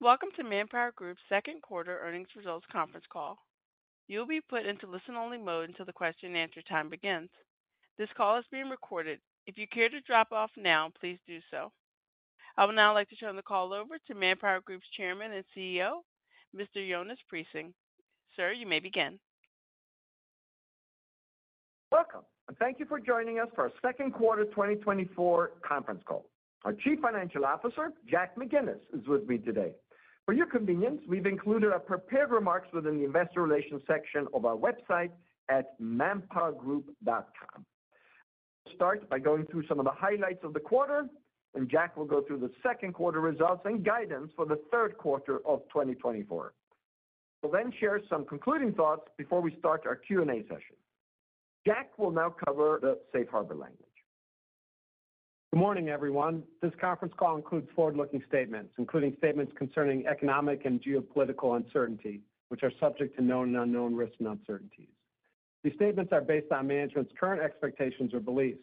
Welcome to ManpowerGroup's second quarter earnings results conference call. You will be put into listen-only mode until the question-and-answer time begins. This call is being recorded. If you care to drop off now, please do so. I would now like to turn the call over to ManpowerGroup's Chairman and CEO, Mr. Jonas Prising. Sir, you may begin. Welcome, and thank you for joining us for our second quarter 2024 conference call. Our Chief Financial Officer, Jack McGinnis, is with me today. For your convenience, we've included our prepared remarks within the investor relations section of our website at manpowergroup.com. We'll start by going through some of the highlights of the quarter, and Jack will go through the second quarter results and guidance for the third quarter of 2024. We'll then share some concluding thoughts before we start our Q&A session. Jack will now cover the safe harbor language. Good morning, everyone. This conference call includes forward-looking statements, including statements concerning economic and geopolitical uncertainty, which are subject to known and unknown risks and uncertainties. These statements are based on management's current expectations or beliefs.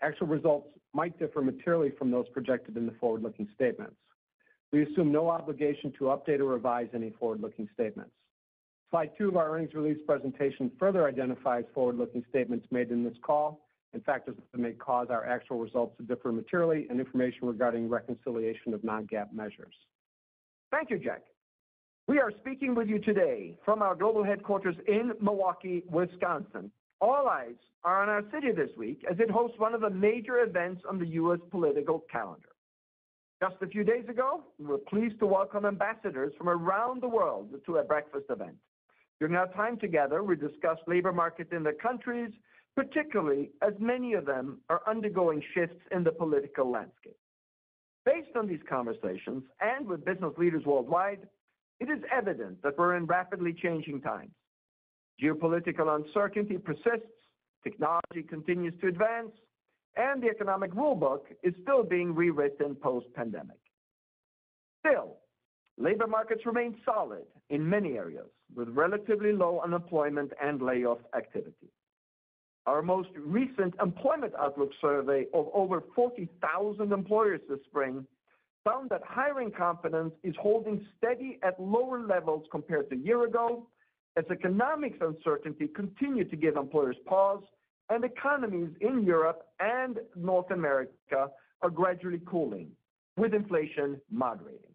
Actual results might differ materially from those projected in the forward-looking statements. We assume no obligation to update or revise any forward-looking statements. Slide two of our earnings release presentation further identifies forward-looking statements made in this call and factors that may cause our actual results to differ materially and information regarding reconciliation of non-GAAP measures. Thank you, Jack. We are speaking with you today from our global headquarters in Milwaukee, Wisconsin. All eyes are on our city this week as it hosts one of the major events on the U.S. political calendar. Just a few days ago, we were pleased to welcome ambassadors from around the world to a breakfast event. During our time together, we discussed labor markets in their countries, particularly as many of them are undergoing shifts in the political landscape. Based on these conversations and with business leaders worldwide, it is evident that we're in rapidly changing times. Geopolitical uncertainty persists, technology continues to advance, and the economic rulebook is still being rewritten post-pandemic. Still, labor markets remain solid in many areas, with relatively low unemployment and layoff activity. Our most recent employment outlook survey of over 40,000 employers this spring found that hiring confidence is holding steady at lower levels compared to a year ago, as economic uncertainty continued to give employers pause, and economies in Europe and North America are gradually cooling, with inflation moderating.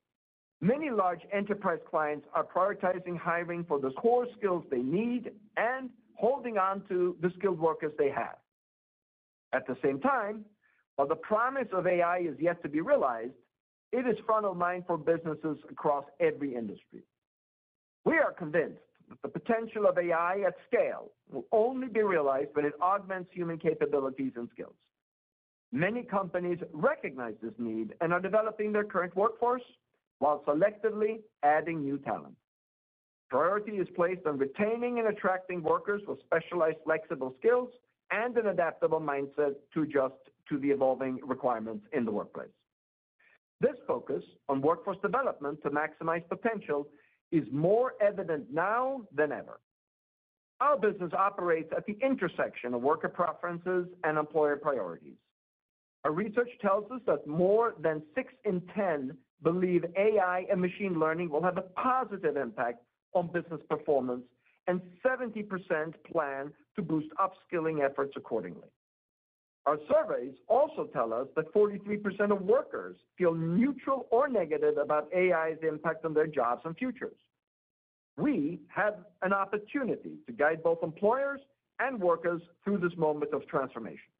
Many large enterprise clients are prioritizing hiring for the core skills they need and holding on to the skilled workers they have. At the same time, while the promise of AI is yet to be realized, it is front of mind for businesses across every industry. We are convinced that the potential of AI at scale will only be realized when it augments human capabilities and skills. Many companies recognize this need and are developing their current workforce while selectively adding new talent. Priority is placed on retaining and attracting workers with specialized, flexible skills and an adaptable mindset to adjust to the evolving requirements in the workplace. This focus on workforce development to maximize potential is more evident now than ever. Our business operates at the intersection of worker preferences and employer priorities. Our research tells us that more than six in ten believe AI and machine learning will have a positive impact on business performance, and 70% plan to boost upskilling efforts accordingly. Our surveys also tell us that 43% of workers feel neutral or negative about AI's impact on their jobs and futures. We have an opportunity to guide both employers and workers through this moment of transformation.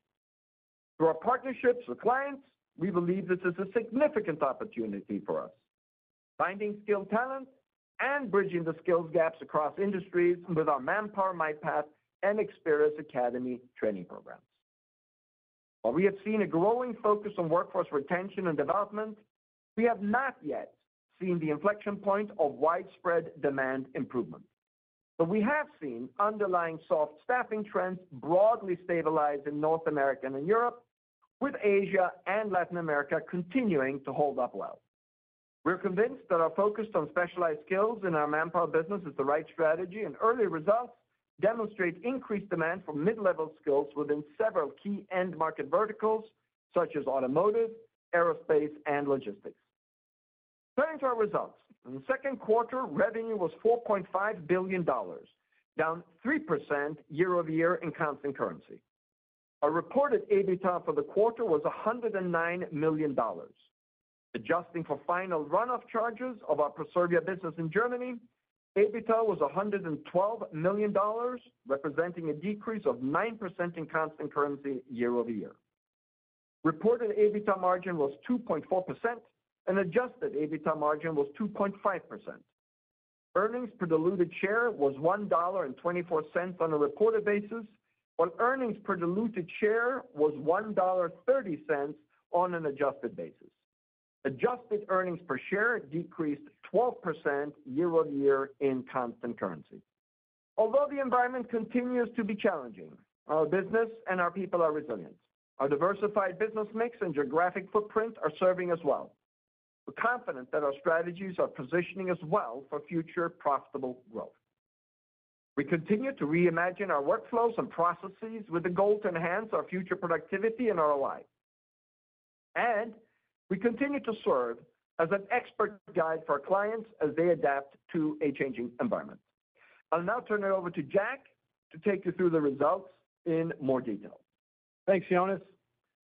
Through our partnerships with clients, we believe this is a significant opportunity for us, finding skilled talent and bridging the skills gaps across industries with our Manpower MyPath and Experis Academy training programs. While we have seen a growing focus on workforce retention and development, we have not yet seen the inflection point of widespread demand improvement. But we have seen underlying soft staffing trends broadly stabilize in North America and Europe, with Asia and Latin America continuing to hold up well. We're convinced that our focus on specialized skills in our Manpower business is the right strategy, and early results demonstrate increased demand for mid-level skills within several key end market verticals, such as automotive, aerospace, and logistics. Turning to our results, In the second quarter, revenue was $4.5 billion, down 3% year-over-year in constant currency. Our reported EBITDA for the quarter was $109 million. Adjusting for final runoff charges of our Proservia business in Germany, EBITDA was $112 million, representing a decrease of 9% in constant currency year-over-year. Reported EBITDA margin was 2.4%, and adjusted EBITDA margin was 2.5%. Earnings per diluted share was $1.24 on a reported basis, while earnings per diluted share was $1.30 on an adjusted basis. Adjusted earnings per share decreased 12% year-over-year in constant currency. Although the environment continues to be challenging, our business and our people are resilient. Our diversified business mix and geographic footprint are serving us well. We're confident that our strategies are positioning us well for future profitable growth. We continue to reimagine our workflows and processes with the goal to enhance our future productivity and ROI. We continue to serve as an expert guide for our clients as they adapt to a changing environment. I'll now turn it over to Jack to take you through the results in more detail. Thanks, Jonas.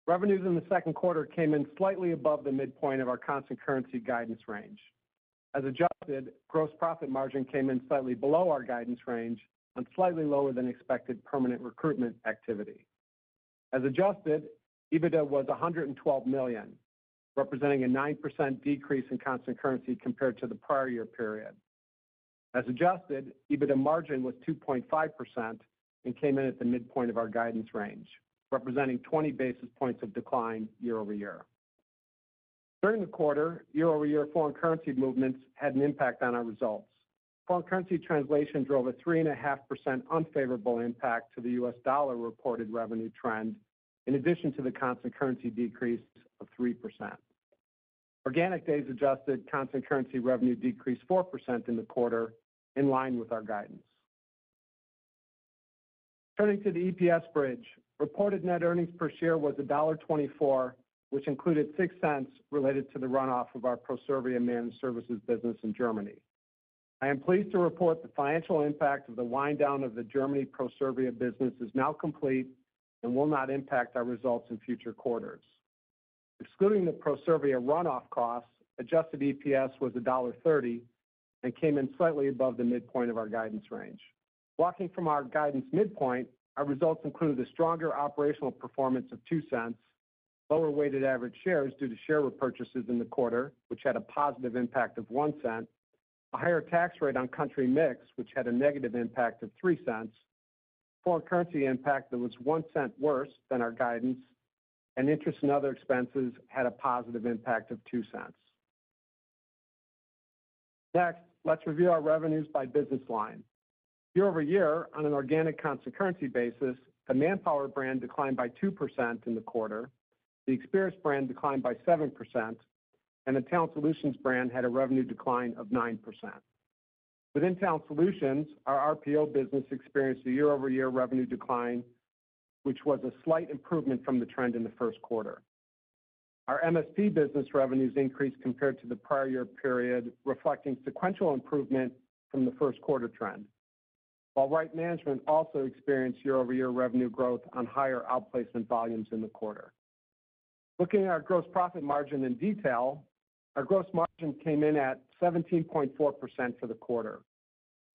Revenues in the second quarter came in slightly above the midpoint of our constant currency guidance range. As adjusted, gross profit margin came in slightly below our guidance range on slightly lower than expected permanent recruitment activity. As adjusted, EBITDA was $112 million, representing a 9% decrease in constant currency compared to the prior year period. As adjusted, EBITDA margin was 2.5% and came in at the midpoint of our guidance range, representing 20 basis points of decline year-over-year. During the quarter, year-over-year foreign currency movements had an impact on our results. Foreign currency translation drove a 3.5% unfavorable impact to the US dollar reported revenue trend, in addition to the constant currency decrease of 3%. Organic days adjusted constant currency revenue decreased 4% in the quarter, in line with our guidance. Turning to the EPS bridge, reported net earnings per share was $1.24, which included $0.06 related to the runoff of our Proservia Managed Services business in Germany. I am pleased to report the financial impact of the wind down of the Germany Proservia business is now complete and will not impact our results in future quarters. Excluding the Proservia runoff costs, adjusted EPS was $1.30 and came in slightly above the midpoint of our guidance range. Walking from our guidance midpoint, our results included a stronger operational performance of $0.02, lower weighted average shares due to share repurchases in the quarter, which had a positive impact of $0.01, a higher tax rate on country mix, which had a negative impact of $0.03, foreign currency impact that was $0.01 worse than our guidance, and interest and other expenses had a positive impact of $0.02. Next, let's review our revenues by business line. Year-over-year, on an organic constant currency basis, the Manpower brand declined by 2% in the quarter, the Experis brand declined by 7%, and the Talent Solutions brand had a revenue decline of 9%. Within Talent Solutions, our RPO business experienced a year-over-year revenue decline, which was a slight improvement from the trend in the first quarter. Our MSP business revenues increased compared to the prior year period, reflecting sequential improvement from the first quarter trend, while Right Management also experienced year-over-year revenue growth on higher outplacement volumes in the quarter. Looking at our gross profit margin in detail, our gross margin came in at 17.4% for the quarter.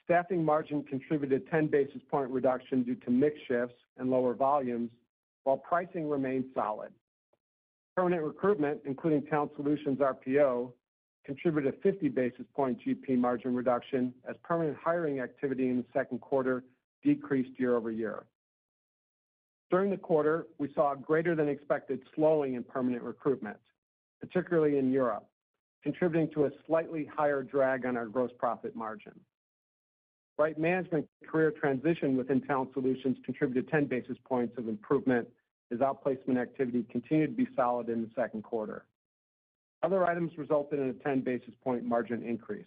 Staffing margin contributed 10 basis point reduction due to mix shifts and lower volumes, while pricing remained solid. Permanent recruitment, including Talent Solutions RPO, contributed a 50 basis point GP margin reduction as permanent hiring activity in the second quarter decreased year-over-year. During the quarter, we saw a greater than expected slowing in permanent recruitment, particularly in Europe, contributing to a slightly higher drag on our gross profit margin. Right Management career transition within Talent Solutions contributed 10 basis points of improvement as outplacement activity continued to be solid in the second quarter. Other items resulted in a 10 basis point margin increase.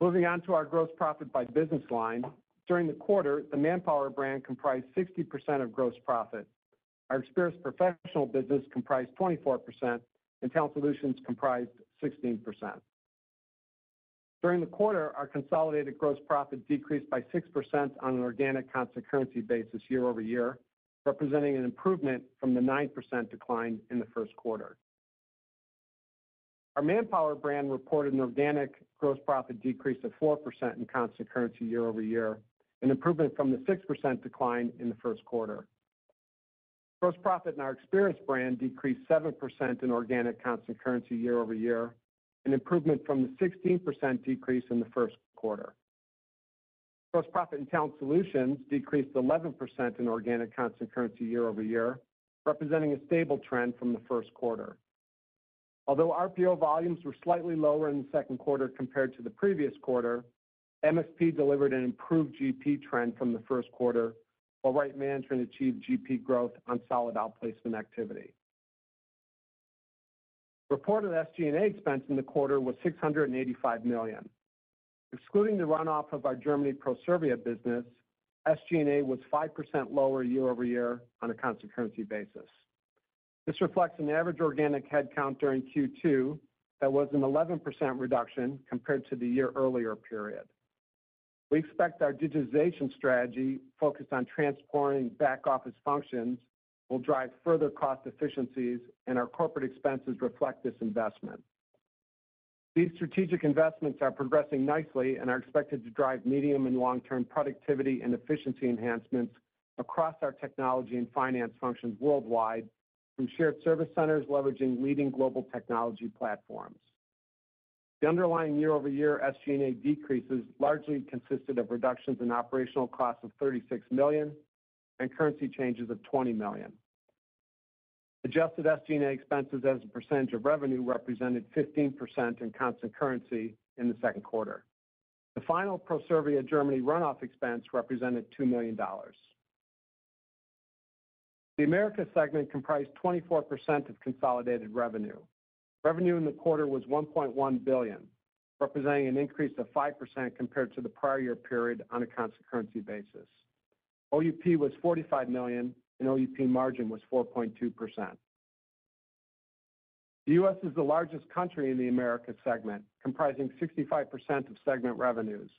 Moving on to our gross profit by business line. During the quarter, the Manpower brand comprised 60% of gross profit. Our Experis professional business comprised 24%, and Talent Solutions comprised 16%. During the quarter, our consolidated gross profit decreased by 6% on an organic constant currency basis year-over-year, representing an improvement from the 9% decline in the first quarter. Our Manpower brand reported an organic gross profit decrease of 4% in constant currency year-over-year, an improvement from the 6% decline in the first quarter. Gross profit in our Experis brand decreased 7% in organic constant currency year-over-year, an improvement from the 16% decrease in the first quarter. Gross profit in Talent Solutions decreased 11% in organic constant currency year-over-year, representing a stable trend from the first quarter. Although RPO volumes were slightly lower in the second quarter compared to the previous quarter, MSP delivered an improved GP trend from the first quarter, while Right Management achieved GP growth on solid outplacement activity. Reported SG&A expense in the quarter was 685 million. Excluding the runoff of our Germany Proservia business, SG&A was 5% lower year-over-year on a constant currency basis. This reflects an average organic headcount during Q2 that was an 11% reduction compared to the year earlier period. We expect our digitization strategy, focused on transforming back-office functions, will drive further cost efficiencies, and our corporate expenses reflect this investment. These strategic investments are progressing nicely and are expected to drive medium and long-term productivity and efficiency enhancements across our technology and finance functions worldwide through shared service centers leveraging leading global technology platforms. The underlying year-over-year SG&A decreases largely consisted of reductions in operational costs of $36 million and currency changes of 20 million. Adjusted SG&A expenses as a percentage of revenue represented 15% in constant currency in the second quarter. The final Proservia Germany runoff expense represented $2 million. The Americas segment comprised 24% of consolidated revenue. Revenue in the quarter was 1.1 billion, representing an increase of 5% compared to the prior year period on a constant currency basis. OUP was 45 million, and OUP margin was 4.2%. The U.S. is the largest country in the Americas segment, comprising 65% of segment revenues.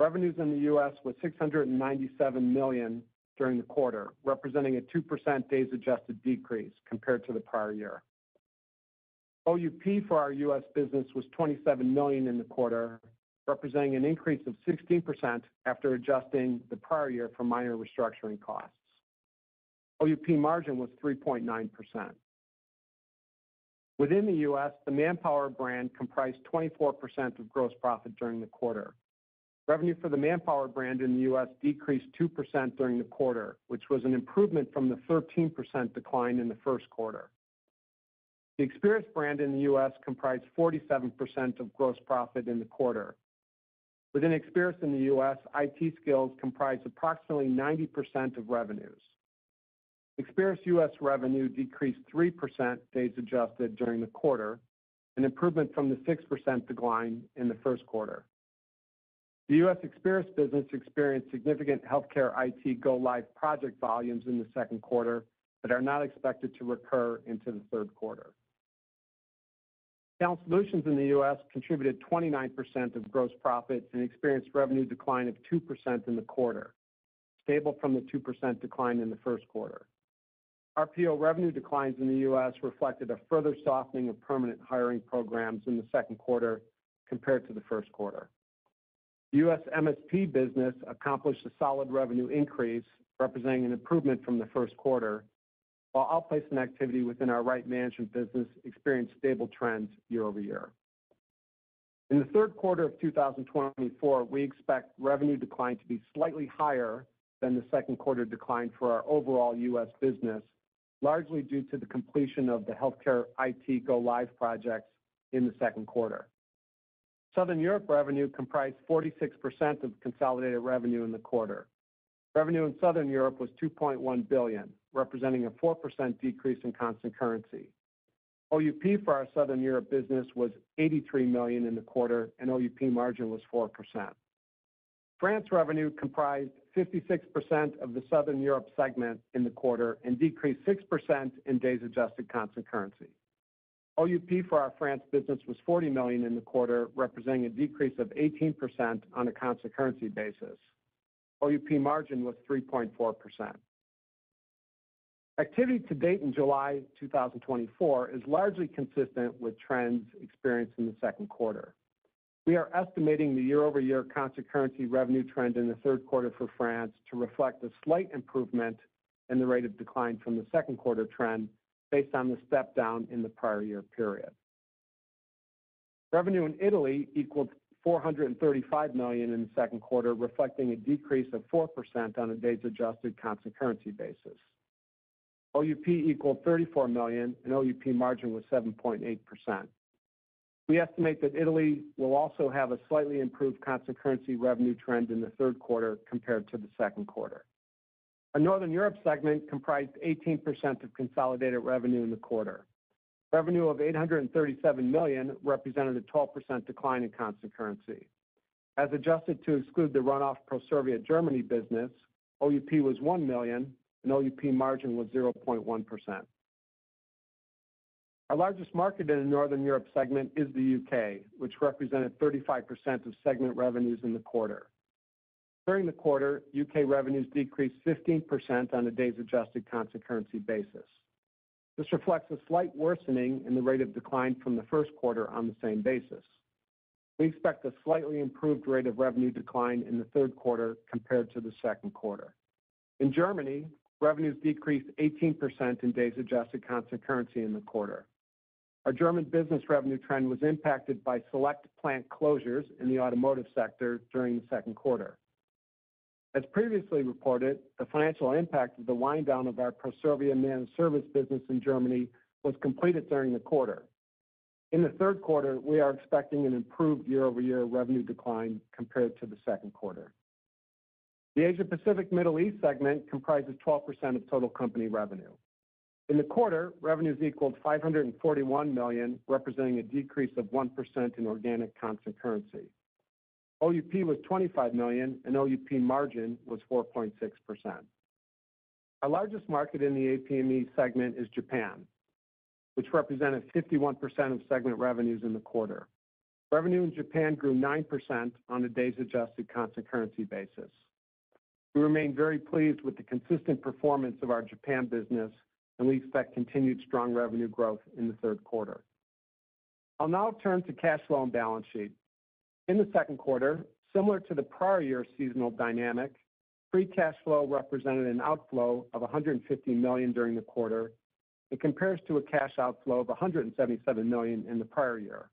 Revenues in the U.S. was 697 million during the quarter, representing a 2% days adjusted decrease compared to the prior year. OUP for our U.S. business was 27 million in the quarter, representing an increase of 16% after adjusting the prior year for minor restructuring costs. OUP margin was 3.9%. Within the U.S., the Manpower brand comprised 24% of gross profit during the quarter. Revenue for the Manpower brand in the U.S. decreased 2% during the quarter, which was an improvement from the 13% decline in the first quarter. The Experis brand in the U.S. comprised 47% of gross profit in the quarter. Within Experis in the U.S., IT skills comprised approximately 90% of revenues. Experis U.S. revenue decreased 3% days adjusted during the quarter, an improvement from the 6% decline in the first quarter. The U.S. Experis business experienced significant healthcare IT go-live project volumes in the second quarter that are not expected to recur into the third quarter. Talent Solutions in the U.S. contributed 29% of gross profit and experienced revenue decline of 2% in the quarter, stable from the 2% decline in the first quarter. RPO revenue declines in the U.S. reflected a further softening of permanent hiring programs in the second quarter compared to the first quarter. The U.S. MSP business accomplished a solid revenue increase, representing an improvement from the first quarter, while outplacement activity within our Right Management business experienced stable trends year-over-year. In the third quarter of 2024, we expect revenue decline to be slightly higher than the second quarter decline for our overall U.S. business, largely due to the completion of the healthcare IT go-live projects in the second quarter. Southern Europe revenue comprised 46% of consolidated revenue in the quarter. Revenue in Southern Europe was 2.1 billion, representing a 4% decrease in constant currency. OUP for our Southern Europe business was 83 million in the quarter, and OUP margin was 4%. France revenue comprised 56% of the Southern Europe segment in the quarter and decreased 6% in days adjusted constant currency. OUP for our France business was 40 million in the quarter, representing a decrease of 18% on a constant currency basis. OUP margin was 3.4%. Activity to date in July 2024 is largely consistent with trends experienced in the second quarter. We are estimating the year-over-year constant currency revenue trend in the third quarter for France to reflect a slight improvement in the rate of decline from the second quarter trend based on the step down in the prior year period. Revenue in Italy equaled 435 million in the second quarter, reflecting a decrease of 4% on a days adjusted constant currency basis. OUP equaled 34 million, and OUP margin was 7.8%. We estimate that Italy will also have a slightly improved constant currency revenue trend in the third quarter compared to the second quarter. Our Northern Europe segment comprised 18% of consolidated revenue in the quarter. Revenue of 837 million represented a 12% decline in constant currency. As adjusted to exclude the runoff Proservia Germany business, OUP was 1 million, and OUP margin was 0.1%. Our largest market in the Northern Europe segment is the U.K., which represented 35% of segment revenues in the quarter. During the quarter, U.K. revenues decreased 15% on a days adjusted constant currency basis. This reflects a slight worsening in the rate of decline from the first quarter on the same basis. We expect a slightly improved rate of revenue decline in the third quarter compared to the second quarter. In Germany, revenues decreased 18% in days adjusted constant currency in the quarter. Our German business revenue trend was impacted by select plant closures in the automotive sector during the second quarter. As previously reported, the financial impact of the wind down of our Proservia managed service business in Germany was completed during the quarter. In the third quarter, we are expecting an improved year-over-year revenue decline compared to the second quarter. The Asia Pacific Middle East segment comprises 12% of total company revenue. In the quarter, revenues equaled 541 million, representing a decrease of 1% in organic constant currency. OUP was 25 million, and OUP margin was 4.6%. Our largest market in the APME segment is Japan, which represented 51% of segment revenues in the quarter. Revenue in Japan grew 9% on a days adjusted constant currency basis. We remain very pleased with the consistent performance of our Japan business, and we expect continued strong revenue growth in the third quarter. I'll now turn to cash flow and balance sheet. In the second quarter, similar to the prior year seasonal dynamic, free cash flow represented an outflow of $150 million during the quarter. It compares to a cash outflow of $177 million in the prior year.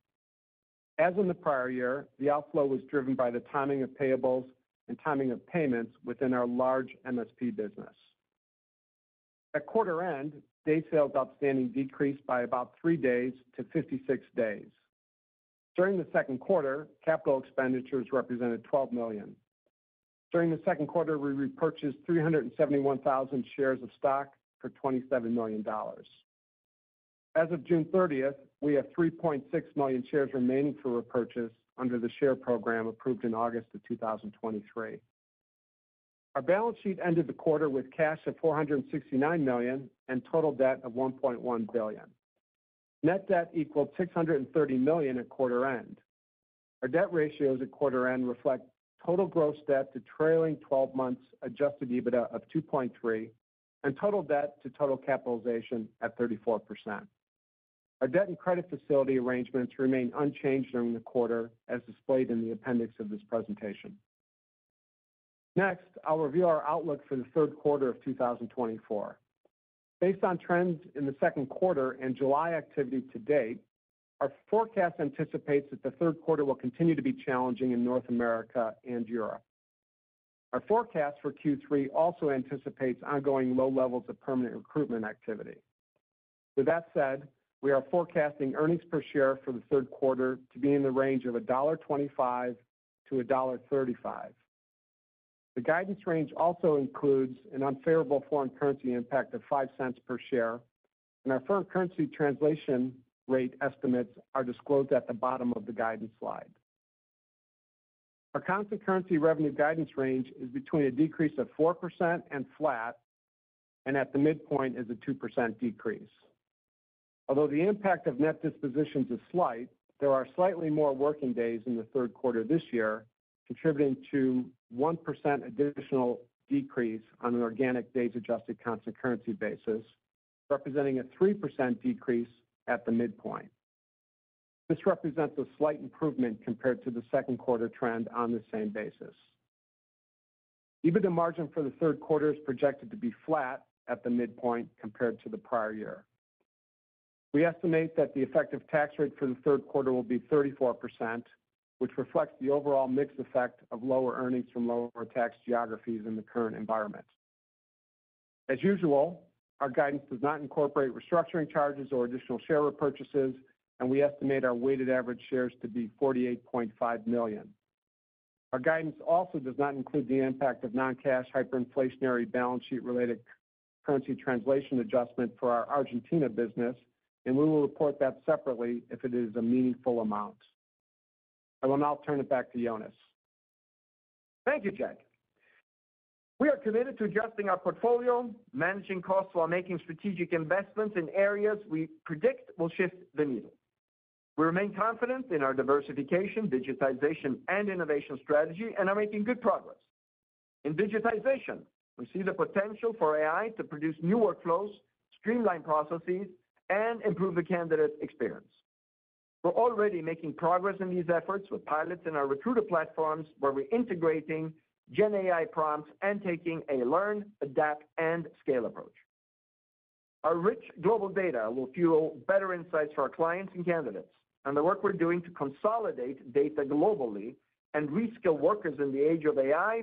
As in the prior year, the outflow was driven by the timing of payables and timing of payments within our large MSP business. At quarter end, day sales outstanding decreased by about 3 days to 56 days. During the second quarter, capital expenditures represented 12 million. During the second quarter, we repurchased 371,000 shares of stock for $27 million. As of June 30th, we have 3.6 million shares remaining for repurchase under the share program approved in August of 2023. Our balance sheet ended the quarter with cash of 469 million and total debt of $1.1 billion. Net debt equaled 630 million at quarter end. Our debt ratios at quarter end reflect total gross debt to trailing twelve months adjusted EBITDA of 2.3, and total debt to total capitalization at 34%. Our debt and credit facility arrangements remain unchanged during the quarter, as displayed in the appendix of this presentation. Next, I'll review our outlook for the third quarter of 2024. Based on trends in the second quarter and July activity to date, our forecast anticipates that the third quarter will continue to be challenging in North America and Europe. Our forecast for Q3 also anticipates ongoing low levels of permanent recruitment activity. With that said, we are forecasting earnings per share for the third quarter to be in the range of $1.25-$1.35. The guidance range also includes an unfavorable foreign currency impact of $0.05 per share, and our foreign currency translation rate estimates are disclosed at the bottom of the guidance slide. Our constant currency revenue guidance range is between a decrease of 4% and flat, and at the midpoint is a 2% decrease. Although the impact of net dispositions is slight, there are slightly more working days in the third quarter this year, contributing to 1% additional decrease on an organic days adjusted constant currency basis, representing a 3% decrease at the midpoint. This represents a slight improvement compared to the second quarter trend on the same basis. EBITDA margin for the third quarter is projected to be flat at the midpoint compared to the prior year. We estimate that the effective tax rate for the third quarter will be 34%, which reflects the overall mix effect of lower earnings from lower tax geographies in the current environment. As usual, our guidance does not incorporate restructuring charges or additional share repurchases, and we estimate our weighted average shares to be 48.5 million. Our guidance also does not include the impact of non-cash hyperinflationary balance sheet-related currency translation adjustment for our Argentina business, and we will report that separately if it is a meaningful amount. I will now turn it back to Jonas. Thank you, Jack. We are committed to adjusting our portfolio, managing costs while making strategic investments in areas we predict will shift the needle. We remain confident in our diversification, digitization, and innovation strategy and are making good progress. In digitization, we see the potential for AI to produce new workflows, streamline processes, and improve the candidate experience. We're already making progress in these efforts with pilots in our recruiter platforms, where we're integrating GenAI prompts and taking a learn, adapt, and scale approach. Our rich global data will fuel better insights for our clients and candidates, and the work we're doing to consolidate data globally and reskill workers in the age of AI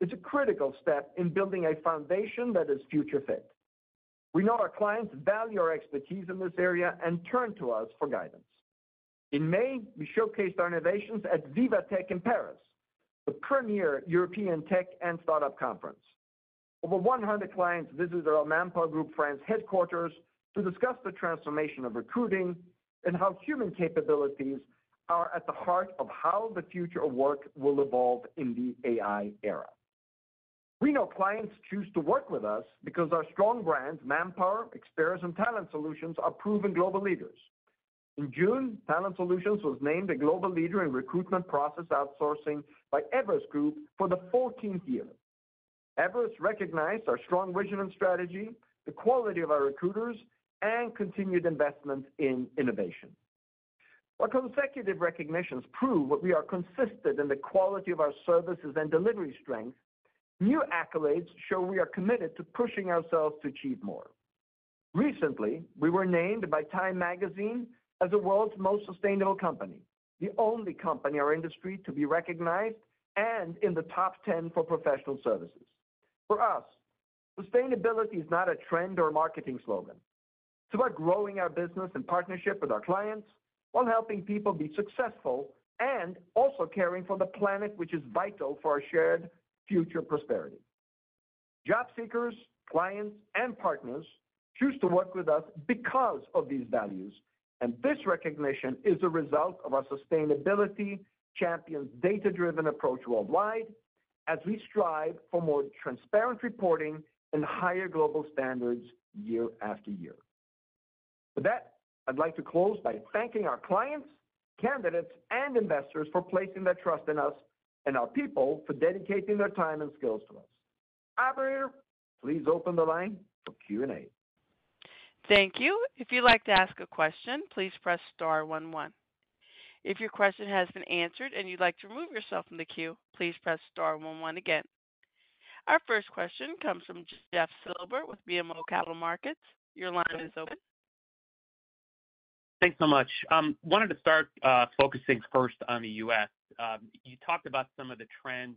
is a critical step in building a foundation that is future fit. We know our clients value our expertise in this area and turn to us for guidance. In May, we showcased our innovations at Viva Technology in Paris, the premier European tech and startup conference. Over 100 clients visited our ManpowerGroup France headquarters to discuss the transformation of recruiting and how human capabilities are at the heart of how the future of work will evolve in the AI era. We know clients choose to work with us because our strong brands, Manpower, Experis, and Talent Solutions, are proven global leaders. In June, Talent Solutions was named a global leader in recruitment process outsourcing by Everest Group for the 14th year. Everest recognized our strong vision and strategy, the quality of our recruiters, and continued investment in innovation. Our consecutive recognitions prove that we are consistent in the quality of our services and delivery strength. New accolades show we are committed to pushing ourselves to achieve more. Recently, we were named by Time Magazine as the world's most sustainable company, the only company in our industry to be recognized and in the top 10 for professional services. For us, sustainability is not a trend or a marketing slogan. It's about growing our business in partnership with our clients while helping people be successful and also caring for the planet, which is vital for our shared future prosperity. Job seekers, clients, and partners choose to work with us because of these values, and this recognition is a result of our Sustainability Champions data-driven approach worldwide as we strive for more transparent reporting and higher global standards year after year. With that, I'd like to close by thanking our clients, candidates, and investors for placing their trust in us and our people for dedicating their time and skills to us. Operator, please open the line for Q&A. Thank you. If you'd like to ask a question, please press star one one. If your question has been answered and you'd like to remove yourself from the queue, please press star one one again. Our first question comes from Jeff Silber with BMO Capital Markets. Your line is open. Thanks so much. Um, wanted to start uh, focusing first on the U.S. Um, you talked about some of the trends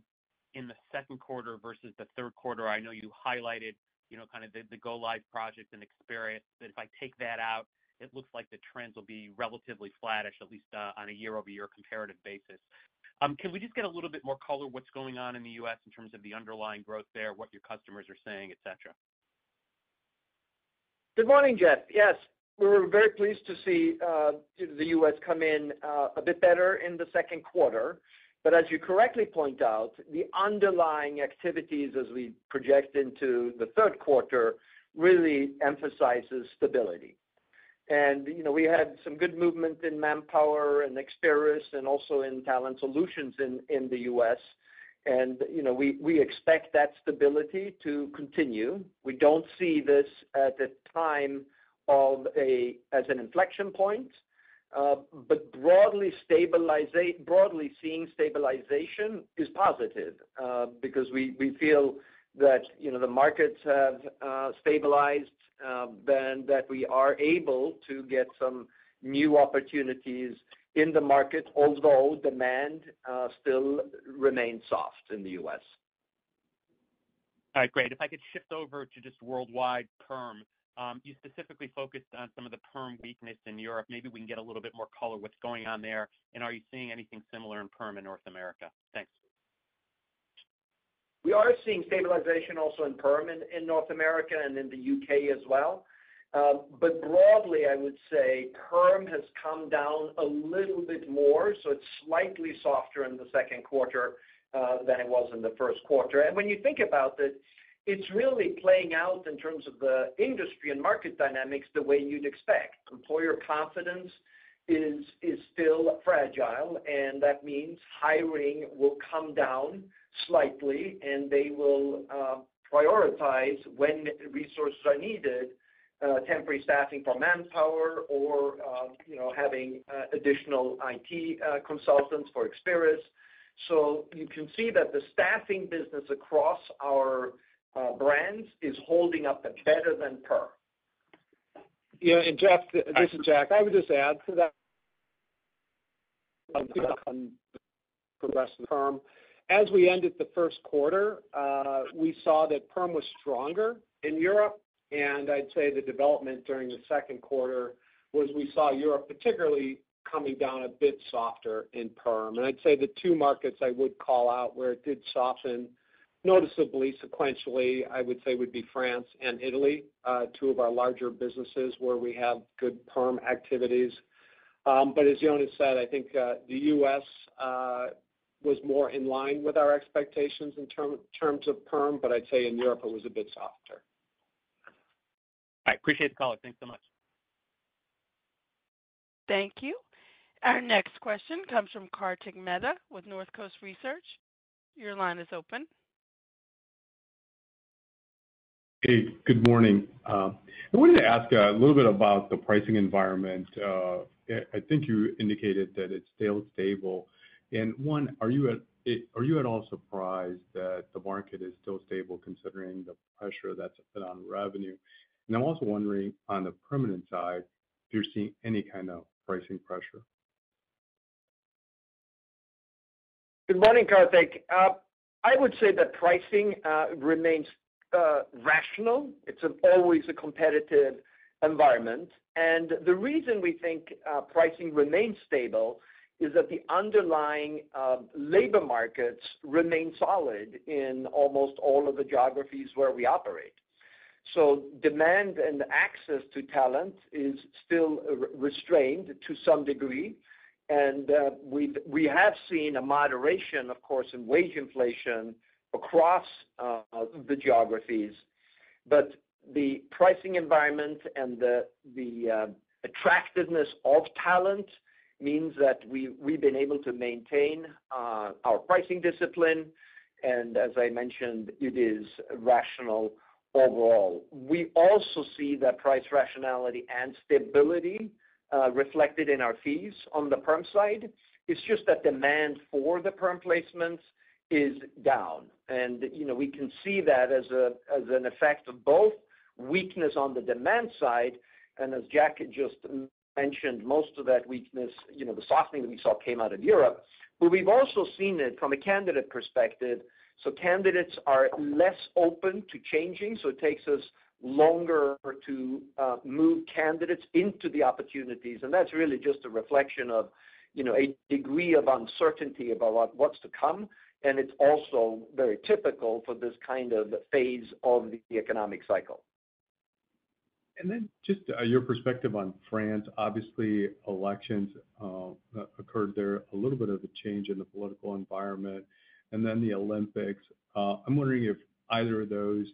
in the second quarter versus the third quarter. I know you highlighted, you know, kind of the the go-live project and Experis, but if I take that out, it looks like the trends will be relatively flattish, at least uh, on a year-over-year comparative basis. Um, can we just get a little bit more color what's going on in the U.S. in terms of the underlying growth there, what your customers are saying, et cetera? Good morning, Jeff. Yes, we were very pleased to see uh, the U.S. come in uh, a bit better in the second quarter. But as you correctly point out, the underlying activities as we project into the third quarter really emphasizes stability. And, you know, we had some good movement in Manpower and Experis and also in Talent Solutions in the U.S. And, you know, we expect that stability to continue. We don't see this at the time of a, as an inflection point, Uh, but broadly broadly seeing stabilization is positive, uh, because we feel that, you know, the markets have uh, stabilized, then that we are able to get some new opportunities in the market, although demand still remains soft in the U.S. All right, great. If I could shift over to just worldwide perm. Um, you specifically focused on some of the perm weakness in Europe. Maybe we can get a little bit more color what's going on there, and are you seeing anything similar in perm in North America? Thanks. We are seeing stabilization also in perm in North America and in the U.K. as well. Um, but broadly, I would say perm has come down a little bit more, so it's slightly softer in the second quarter uh, than it was in the first quarter. And when you think about it, it's really playing out in terms of the industry and market dynamics the way you'd expect. Employer confidence is still fragile, and that means hiring will come down slightly, and they will uh, prioritize when resources are needed, uh, temporary staffing for Manpower or, uh, you know, having additional IT consultants for Experis. So you can see that the staffing business across our Uh, brands is holding up better than perm. Yeah, and Jeff, this is Jack. I would just add to that, progress in perm. As we ended the first quarter, uh, we saw that perm was stronger in Europe, and I'd say the development during the second quarter was we saw Europe particularly coming down a bit softer in perm. And I'd say the two markets I would call out where it did soften noticeably sequentially, I would say would be France and Italy, uh, two of our larger businesses where we have good perm activities. Um, but as Jonas said, I think, uh, the U.S. Uh, was more in line with our expectations in terms of perm, but I'd say in Europe it was a bit softer. I appreciate the call. Thanks so much. Thank you. Our next question comes from Kartik Mehta with North Coast Research. Your line is open. Hey, good morning. Uh, I wanted to ask uh, a little bit about the pricing environment. Uh, I think you indicated that it's still stable. And one, are you at are you at all surprised that the market is still stable, considering the pressure that's been on revenue? And I'm also wondering, on the permanent side, if you're seeing any kind of pricing pressure. Good morning, Kartik. I would say that pricing remains Uh, rational. It's always a competitive environment, and the reason we think uh, pricing remains stable is that the underlying um, labor markets remain solid in almost all of the geographies where we operate. So demand and access to talent is still restrained to some degree, and uh, we have seen a moderation, of course, in wage inflation across uh, the geographies. But the pricing environment and the uh, attractiveness of talent means that we've been able to maintain uh, our pricing discipline, and as I mentioned, it is rational overall. We also see that price rationality and stability reflected in our fees on the perm side. It's just that demand for the perm placements is down. And you know, we can see that as an effect of both weakness on the demand side, and as Jack just mentioned, most of that weakness, you know, the softening that we saw came out of Europe. But we've also seen it from a candidate perspective. So candidates are less open to changing, so it takes us longer to uh, move candidates into the opportunities. And that's really just a reflection of, you know, a degree of uncertainty about what's to come, and it's also very typical for this kind of phase of the economic cycle. And then just uh, your perspective on France. Obviously, elections uh, occurred there, a little bit of a change in the political environment, and then the Olympics. Uh, I'm wondering if either of those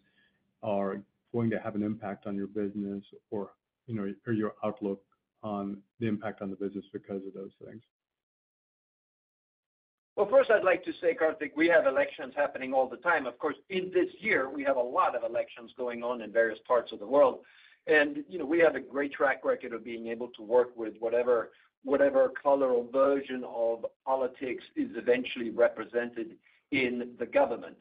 are going to have an impact on your business or, you know, or your outlook on the impact on the business because of those things? Well, first, I'd like to say, Kartik, we have elections happening all the time. Of course, in this year, we have a lot of elections going on in various parts of the world. And, you know, we have a great track record of being able to work with whatever, whatever color or version of politics is eventually represented in the government.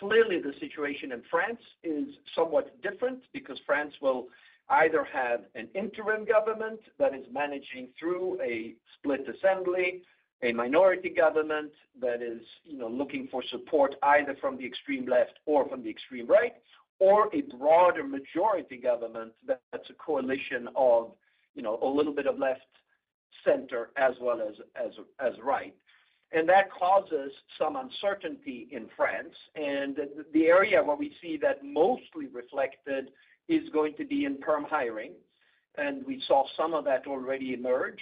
Clearly, the situation in France is somewhat different because France will either have an interim government that is managing through a split assembly, a minority government that is, you know, looking for support either from the extreme left or from the extreme right, or a broader majority government that's a coalition of, you know, a little bit of left, center, as well as as, as right. And that causes some uncertainty in France. And the area where we see that mostly reflected is going to be in perm hiring, and we saw some of that already emerge.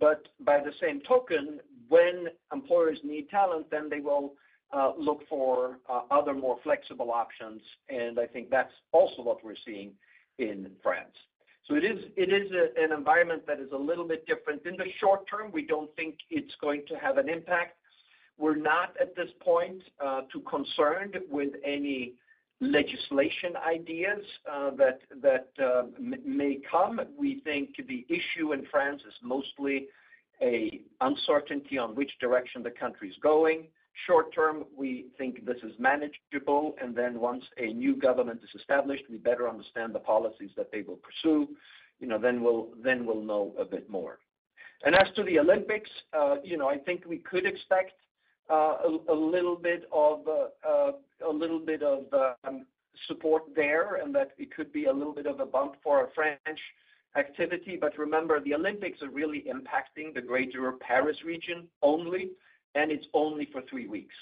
But by the same token, when employers need talent, then they will uh, look for uh, other more flexible options, and I think that's also what we're seeing in France. So it is an environment that is a little bit different. In the short term, we don't think it's going to have an impact. We're not, at this point, uh, too concerned with any legislation ideas uh, that that uh, may come. We think the issue in France is mostly an uncertainty on which direction the country is going. Short term, we think this is manageable, and then once a new government is established, we better understand the policies that they will pursue, you know, then we'll then we'll know a bit more. And as to the Olympics, uh, you know, I think we could expect Uh, a little bit of uh, uh, a little bit of um, support there, and that it could be a little bit of a bump for our French activity. But remember, the Olympics are really impacting the Greater Paris region only, and it's only for three weeks.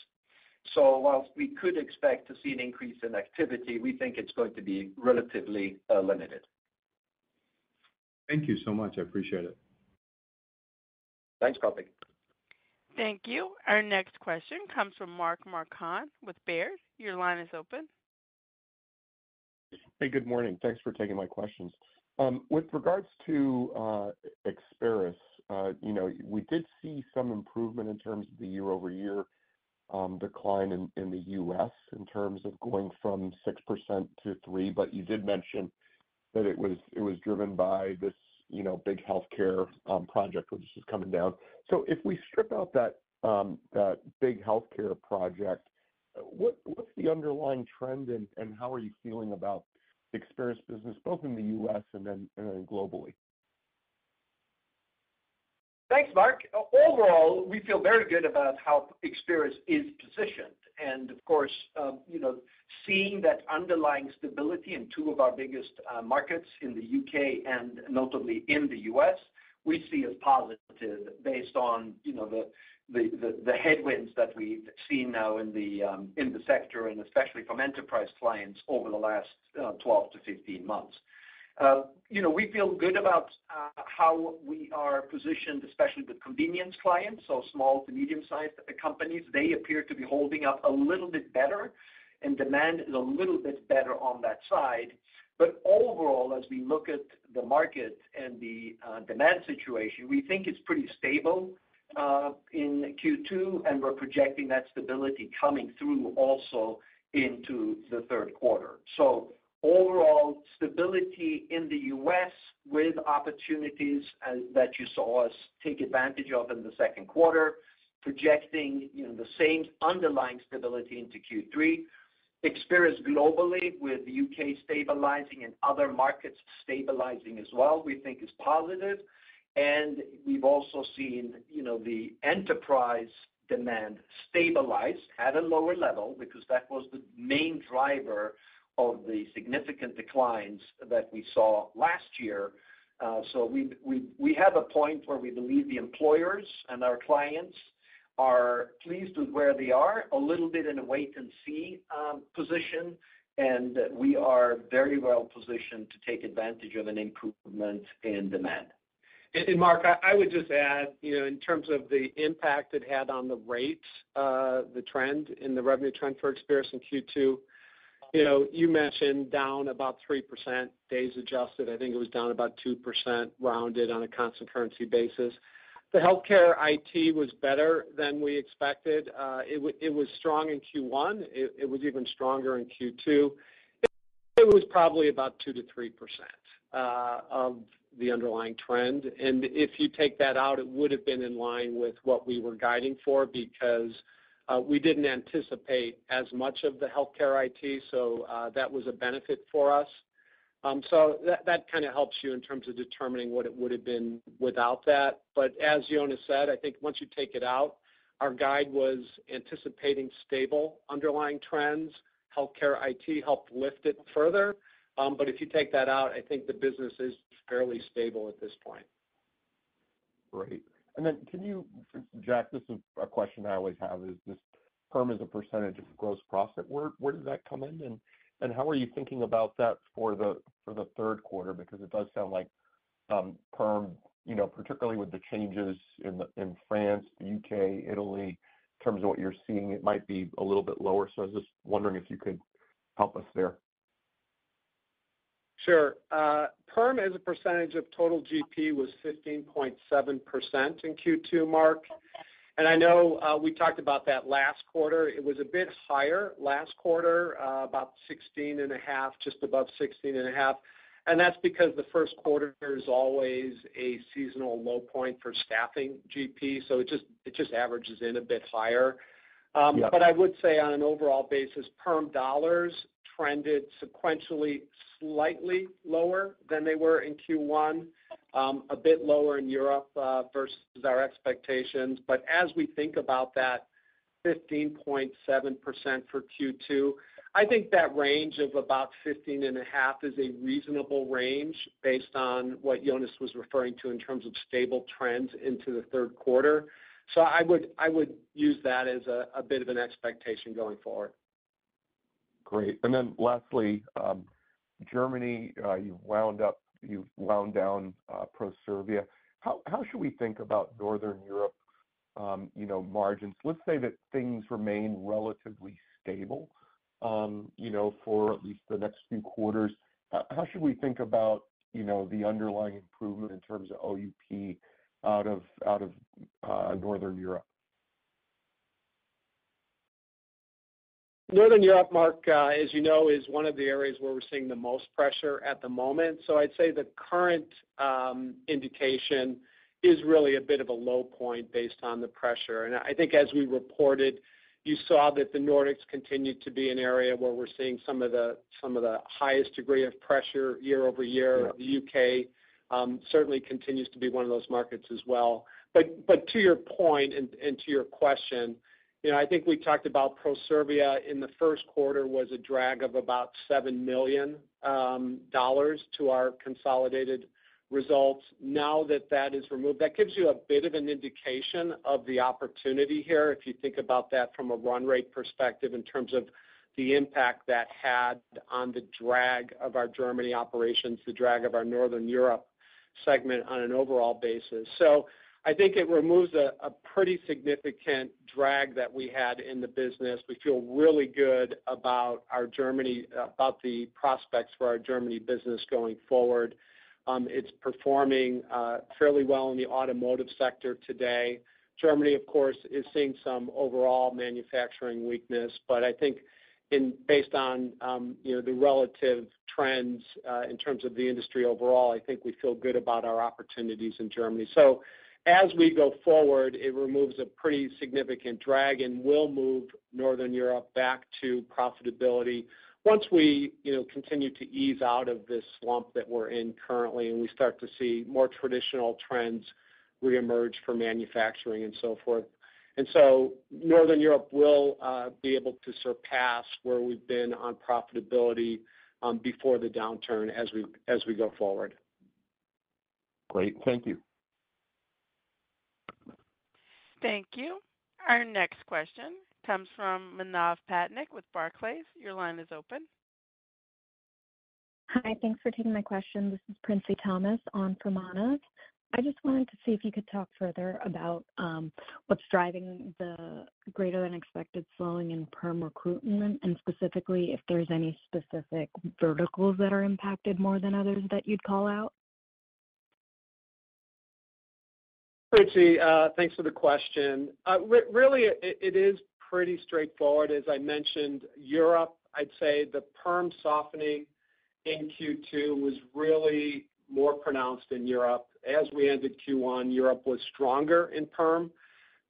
So while we could expect to see an increase in activity, we think it's going to be relatively limited. Thank you so much. I appreciate it. Thanks, Kartik. Thank you. Our next question comes from Mark Marcon with Baird. Your line is open. Hey, good morning. Thanks for taking my questions. Um, with regards to uh, Experis, uh, you know, we did see some improvement in terms of the year-over-year um, decline in the U.S. in terms of going from 6% to 3, but you did mention that it was it was driven by this, you know, big healthcare um, project, which is coming down. So if we strip out that um, big healthcare project, what's the underlying trend, and how are you feeling about Experis business, both in the U.S. and then globally? Thanks, Mark. Overall, we feel very good about how Experis is positioned. And of course, um, you know, seeing that underlying stability in two of our biggest uh, markets in the U.K. and notably in the U.S., we see as positive based on, you know, the headwinds that we've seen now in the um in the sector, and especially from enterprise clients over the last uh, 12-15 months. Uh, you know, we feel good about how we are positioned, especially with convenience clients, so small to medium-sized companies. They appear to be holding up a little bit better, and demand is a little bit better on that side. But overall, as we look at the market and the uh, demand situation, we think it's pretty stable uh, in Q2, and we're projecting that stability coming through also into the third quarter. So overall, stability in the U.S. with opportunities uh, that you saw us take advantage of in the second quarter, projecting, the same underlying stability into Q3. Experis globally, with the U.K. stabilizing and other markets stabilizing as well, we think is positive. And we've also seen, you know, the enterprise demand stabilize at a lower level because that was the main driver of the significant declines that we saw last year. Uh, so we we we have a point where we believe the employers and our clients are pleased with where they are, a little bit in a wait-and-see um, position, and we are very well positioned to take advantage of an improvement in demand. And Mark, I would just add, you know, in terms of the impact it had on the rates, uh, the trend in the revenue trend for Experis in Q2, You know, you mentioned down about 3%, days adjusted. I think it was down about 2%, rounded on a constant currency basis. The healthcare IT was better than we expected. Uh, it was strong in Q1. It was even stronger in Q2. It was probably about 2%-3% uh, of the underlying trend. And if you take that out, it would have been in line with what we were guiding for because uh, we didn't anticipate as much of the healthcare IT, so that was a benefit for us. Um, so that kind of helps you in terms of determining what it would have been without that. But as Jonas said, I think once you take it out, our guide was anticipating stable underlying trends. Healthcare IT helped lift it further. Um, but if you take that out, I think the business is fairly stable at this point. Great. And then can you, Jack, this is a question I always have, is this perm as a percentage of gross profit, where does that come in? And how are you thinking about that for the third quarter? Because it does sound like um, perm, you know, particularly with the changes in France, the U.K., Italy, in terms of what you're seeing, it might be a little bit lower. So I was just wondering if you could help us there. Sure. Uh, perm, as a percentage of total GP, was 15.7% in Q2, Mark. And I know, uh, we talked about that last quarter. It was a bit higher last quarter, uh, about 16.5, just above 16.5. And that's because the first quarter is always a seasonal low point for staffing GP, so it just, it just averages in a bit higher. Um, yeah. But I would say on an overall basis, perm dollars trended sequentially, slightly lower than they were in Q1, Um, a bit lower in Europe, uh, versus our expectations. But as we think about that 15.7% for Q2, I think that range of about 15.5 is a reasonable range based on what Jonas was referring to in terms of stable trends into the third quarter. So I would, I would use that as a, bit of an expectation going forward. Great. And then lastly, um, Germany, uh, you've wound down uh, Proservia. How how should we think about Northern Europe, um, you know, margins? Let's say that things remain relatively stable, um, you know, for at least the next few quarters. How should we think about, you know, the underlying improvement in terms of OUP out of out of uh Northern Europe? Northern Europe, Mark, uh, as you know, is one of the areas where we're seeing the most pressure at the moment. So I'd say the current um, indication is really a bit of a low point based on the pressure. And I think as we reported, you saw that the Nordics continued to be an area where we're seeing some of the some of the highest degree of pressure year-over-year. The U.K. Um, certainly continues to be one of those markets as well. But but to your point and to your question, I think we talked about Proservia in the first quarter was a drag of about $7 million um, to our consolidated results. Now that that is removed, that gives you a bit of an indication of the opportunity here, if you think about that from a run rate perspective, in terms of the impact that had on the drag of our Germany operations, the drag of our Northern Europe segment on an overall basis. So I think it removes a pretty significant drag that we had in the business. We feel really good about our Germany, about the prospects for our Germany business going forward. Um, it's performing uh, fairly well in the automotive sector today. Germany, of course, is seeing some overall manufacturing weakness, but I think based on, um, you know, the relative trends, uh, in terms of the industry overall, I think we feel good about our opportunities in Germany. So as we go forward, it removes a pretty significant drag and will move Northern Europe back to profitability once we, you know, continue to ease out of this slump that we're in currently, and we start to see more traditional trends reemerge for manufacturing and so forth. And so Northern Europe will uh, be able to surpass where we've been on profitability, um, before the downturn as we as we go forward. Great. Thank you. Thank you. Our next question comes from Manav Patnaik with Barclays. Your line is open. Hi, thanks for taking my question. This is Princy Thomas on for Manav. I just wanted to see if you could talk further about um, what's driving the greater than expected slowing in perm recruitment, and specifically, if there's any specific verticals that are impacted more than others that you'd call out? Princy, uh, thanks for the question. Uh, really, it is pretty straightforward. As I mentioned, Europe, I'd say the perm softening in Q2 was really more pronounced in Europe. As we ended Q1, Europe was stronger in perm,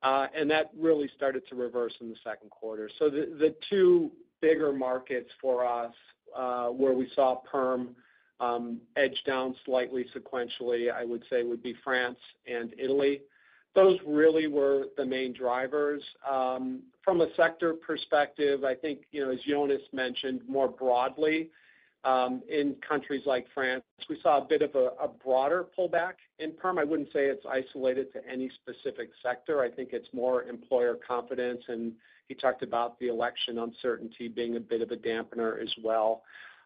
uh, and that really started to reverse in the second quarter. So the two bigger markets for us, where we saw perm Um, edge down slightly sequentially, I would say, would be France and Italy. Those really were the main drivers. Um, from a sector perspective, I think, you know, as Jonas mentioned, more broadly, um, in countries like France, we saw a bit of a broader pullback in perm. I wouldn't say it's isolated to any specific sector. I think it's more employer confidence, and he talked about the election uncertainty being a bit of a dampener as well.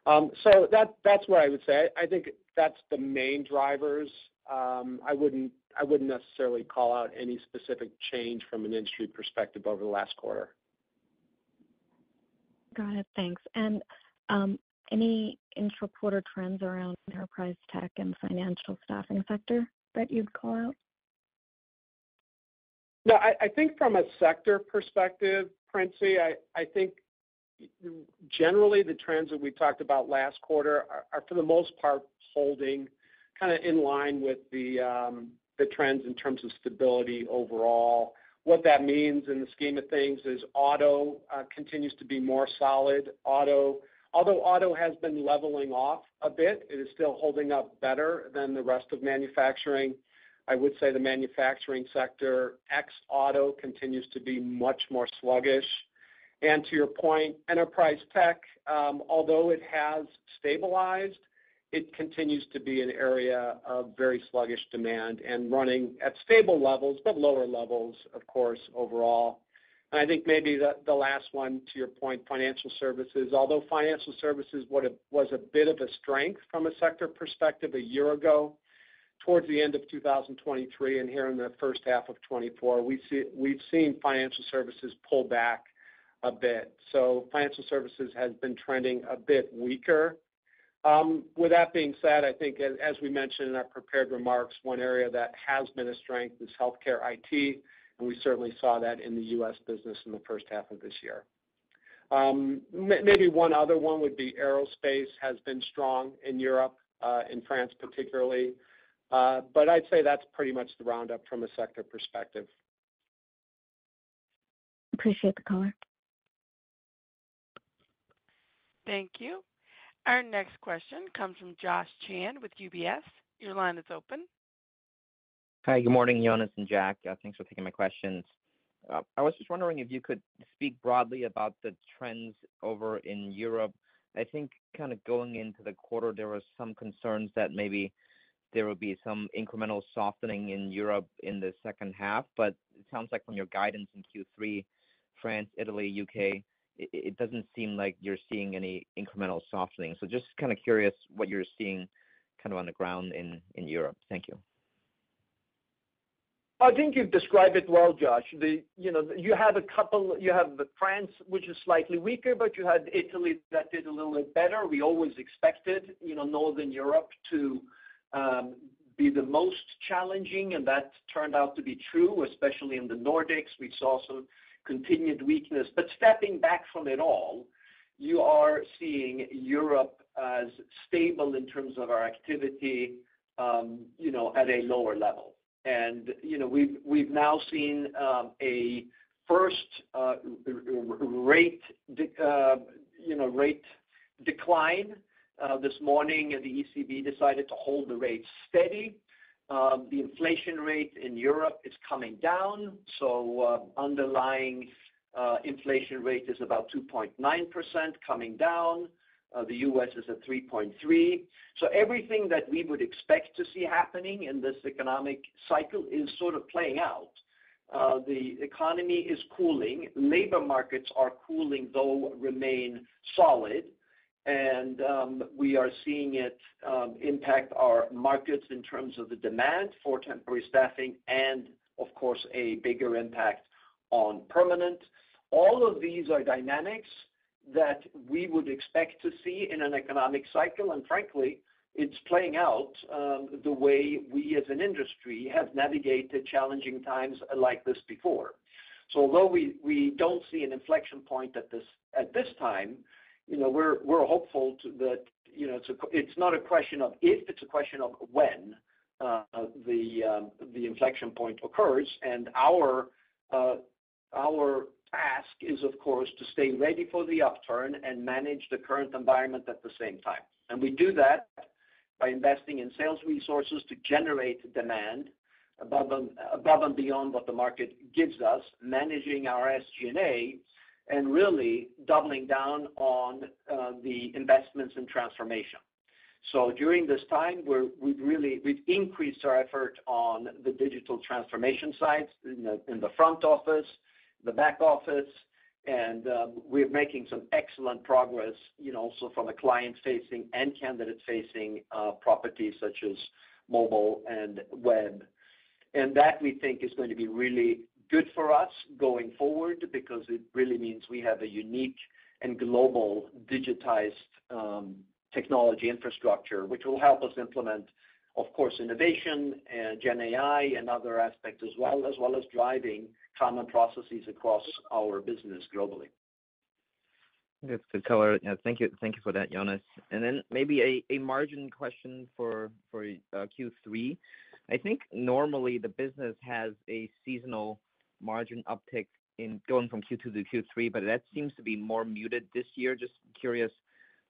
So that that's what I would say. I think that's the main drivers. Um I wouldn't I wouldn't necessarily call out any specific change from an industry perspective over the last quarter. Got it. Thanks. And, any intra-quarter trends around enterprise tech and financial staffing sector that you'd call out? No, I think from a sector perspective, Princy, I think generally the trends that we talked about last quarter are for the most part holding kind of in line with um, the trends in terms of stability overall. What that means in the scheme of things is auto uh, continues to be more solid. Auto, although auto has been leveling off a bit, it is still holding up better than the rest of manufacturing. I would say the manufacturing sector, ex auto, continues to be much more sluggish. And to your point, enterprise tech, um, although it has stabilized, it continues to be an area of very sluggish demand and running at stable levels, but lower levels, of course, overall. And I think maybe the last one, to your point, financial services. Although financial services was a bit of a strength from a sector perspective a year ago, towards the end of 2023 and here in the first half of 2024, we've seen financial services pull back a bit. So financial services has been trending a bit weaker. Um, with that being said, I think as we mentioned in our prepared remarks, one area that has been a strength is healthcare IT, and we certainly saw that in the U.S. business in the first half of this year. Um, maybe one other one would be aerospace has been strong in Europe, uh, in France particularly. Uh, but I'd say that's pretty much the roundup from a sector perspective. Appreciate the color. Thank you. Our next question comes from Josh Chan with UBS. Your line is open. Hi, good morning, Jonas and Jack. Uh, thanks for taking my questions. Uh, I was just wondering if you could speak broadly about the trends over in Europe. I think kind of going into the quarter, there were some concerns that maybe there would be some incremental softening in Europe in the second half, but it sounds like from your guidance in Q3, France, Italy, U.K., it doesn't seem like you're seeing any incremental softening. So just kind of curious what you're seeing kind of on the ground in Europe. Thank you. I think you've described it well, Josh. You know, you have a couple, you have France, which is slightly weaker, but you had Italy that did a little bit better. We always expected, you know, Northern Europe to um, be the most challenging, and that turned out to be true, especially in the Nordics. We saw some continued weakness. But stepping back from it all, you are seeing Europe as stable in terms of our activity, um, you know, at a lower level. And, you know, we've now seen um, a first uh, rate uh you know rate decline. Uh, this morning, the ECB decided to hold the rate steady. Um, the inflation rate in Europe is coming down, so uh, underlying uh, inflation rate is about 2.9%, coming down. Uh, the U.S. is at 3.3. So everything that we would expect to see happening in this economic cycle is sort of playing out. The economy is cooling. Labor markets are cooling, though remain solid. And um, we are seeing it um, impact our markets in terms of the demand for temporary staffing and, of course, a bigger impact on permanent. All of these are dynamics that we would expect to see in an economic cycle, and frankly, it's playing out um, the way we as an industry have navigated challenging times like this before. So although we don't see an inflection point at this at this time, we're we're hopeful that you know, it's a c it's not a question of if, it's a question of when uh, the um, the inflection point occurs. And our uh, our task is, of course, to stay ready for the upturn and manage the current environment at the same time. And we do that by investing in sales resources to generate demand above and beyond what the market gives us, managing our SG&A, and really doubling down on uh, the investments in transformation. So during this time, we've really increased our effort on the digital transformation sides in the front office, the back office, and um, we're making some excellent progress you know, also from a client-facing and candidate-facing uh, properties such as mobile and web. And that, we think, is going to be really good for us going forward because it really means we have a unique and global digitized um, technology infrastructure, which will help us implement, of course, innovation and GenAI and other aspects as well, as well as driving common processes across our business globally. That's good color. Thank you thank you for that, Jonas. And then maybe a margin question for uh, Q3. I think normally the business has a seasonal margin uptick in going from Q2 to Q3, but that seems to be more muted this year. Just curious,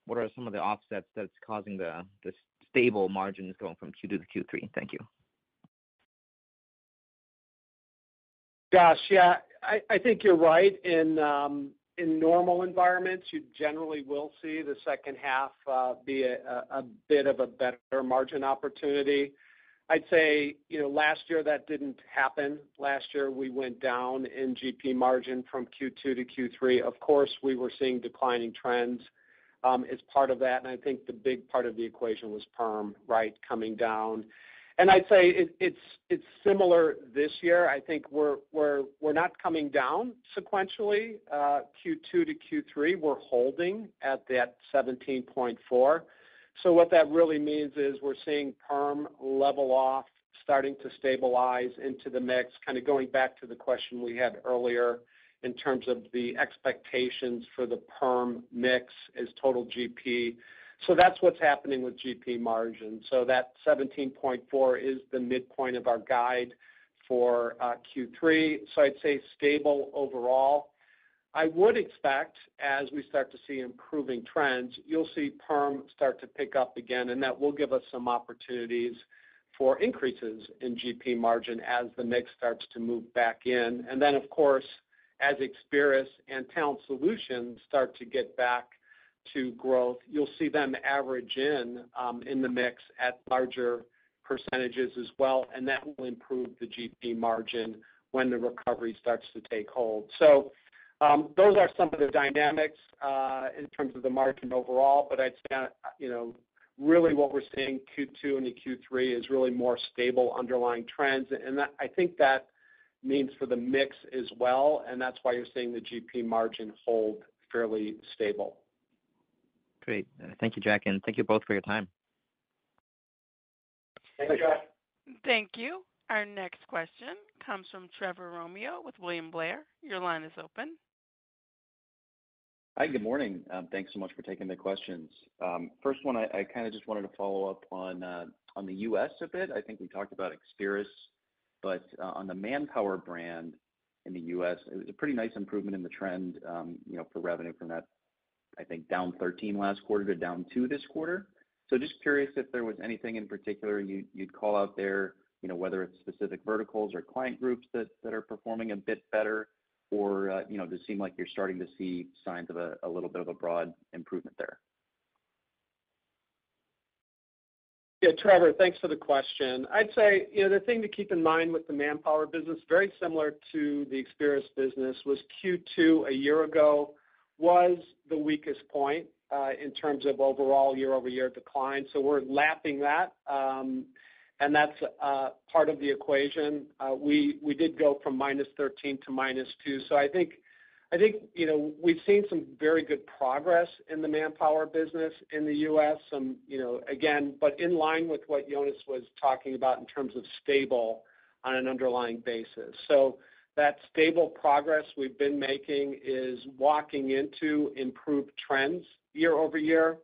what are some of the offsets that's causing the stable margins going from Q2 to Q3? Thank you. Josh, yeah, I think you're right. In um, in normal environments, you generally will see the second half uh, be a bit of a better margin opportunity. I'd say you know, last year that didn't happen. Last year, we went down in GP margin from Q2 to Q3. Of course, we were seeing declining trends um, as part of that, and I think the big part of the equation was perm, right, coming down. And I'd say it's it's similar this year. I think we're we're we're not coming down sequentially. Uh, Q2 to Q3, we're holding at that 17.4%. So what that really means is we're seeing perm level off, starting to stabilize into the mix, kind of going back to the question we had earlier in terms of the expectations for the perm mix as total GP. So that's what's happening with GP margin. So that 17.4 is the midpoint of our guide for uh, Q3. So I'd say stable overall. I would expect, as we start to see improving trends, you'll see perm start to pick up again, and that will give us some opportunities for increases in GP margin as the mix starts to move back in. And then, of course, as Experis and Talent Solutions start to get back to growth, you'll see them average in um, in the mix at larger percentages as well, and that will improve the GP margin when the recovery starts to take hold. So Um, those are some of the dynamics uh, in terms of the margin overall, but I'd say uh, you know, really what we're seeing Q2 and Q3 is really more stable underlying trends. And I think that means for the mix as well, and that's why you're seeing the GP margin hold fairly stable. Great. Uh, thank you, Jack, and thank you both for your time. Thank you, Josh. Thank you. Our next question comes from Trevor Romeo with William Blair. Your line is open. Hi, good morning. Um, thanks so much for taking the questions. Um, first one, I kind of just wanted to follow up on uh on the U.S. a bit. I think we talked about Experis, but uh, on the Manpower brand in the U.S., it was a pretty nice improvement in the trend um, you know, for revenue from that, I think, down 13 last quarter to down 2 this quarter. So just curious if there was anything in particular you'd call out there, you know, whether it's specific verticals or client groups that that are performing a bit better, or uh, you know, does it seem like you're starting to see signs of a little bit of a broad improvement there? Yeah, Trevor, thanks for the question. I'd say you know, the thing to keep in mind with the Manpower business, very similar to the Experis business, was Q2 a year ago was the weakest point uh, in terms of overall year-over-year decline. So we're lapping that, um, and that's uh, part of the equation. Uh, we did go from -13 to -2. So I think, you know, we've seen some very good progress in the Manpower business in the U.S. Some, you know, again, but in line with what Jonas was talking about in terms of stable on an underlying basis. So that stable progress we've been making is walking into improved trends year-over-year.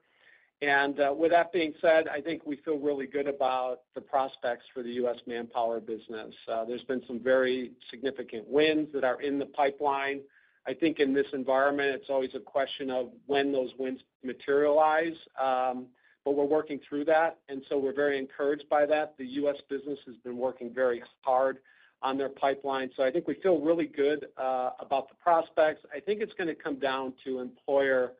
And, uh, with that being said, I think we feel really good about the prospects for the U.S. Manpower business. Uh, there's been some very significant wins that are in the pipeline. I think in this environment, it's always a question of when those wins materialize, um, but we're working through that, and so we're very encouraged by that. The U.S. business has been working very hard on their pipeline, so I think we feel really good uh, about the prospects. I think it's gonna come down to employer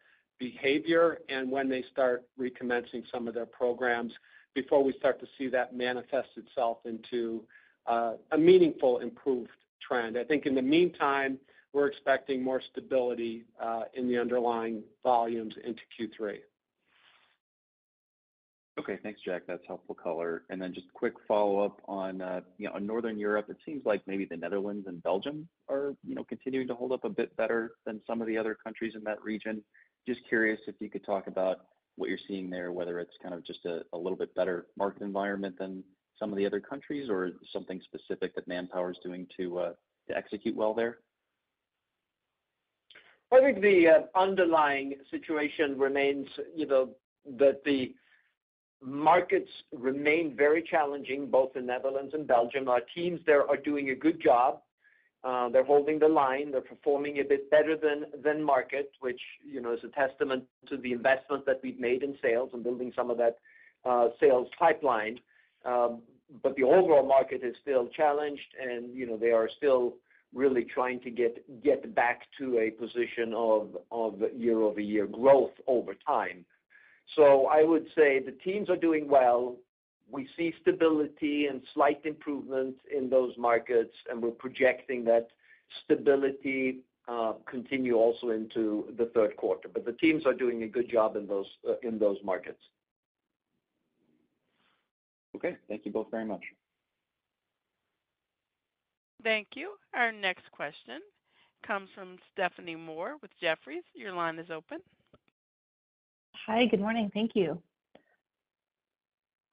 behavior and when they start recommencing some of their programs before we start to see that manifest itself into uh, a meaningful improved trend. I think in the meantime, we're expecting more stability uh, in the underlying volumes into Q3. Okay, thanks, Jack. That's helpful color. And then just quick follow-up on, uh, you know, Northern Europe, it seems like maybe the Netherlands and Belgium are, you know, continuing to hold up a bit better than some of the other countries in that region. Just curious if you could talk about what you're seeing there, whether it's kind of just a little bit better market environment than some of the other countries, or something specific that Manpower is doing to uh, execute well there? I think the uh, underlying situation remains, you know, that the markets remain very challenging, both in Netherlands and Belgium. Our teams there are doing a good job. Uh, they're holding the line. They're performing a bit better than than market, which, you know, is a testament to the investment that we've made in sales and building some of that uh, sales pipeline. Um, but the overall market is still challenged, and, you know, they are still really trying to get get back to a position of year-over-year growth over time. So I would say the teams are doing well. We see stability and slight improvement in those markets, and we're projecting that stability continue also into the third quarter. But the teams are doing a good job in those uh in those markets. Okay. Thank you both very much. Thank you. Our next question comes from Stephanie Moore with Jefferies. Your line is open. Hi, good morning. Thank you.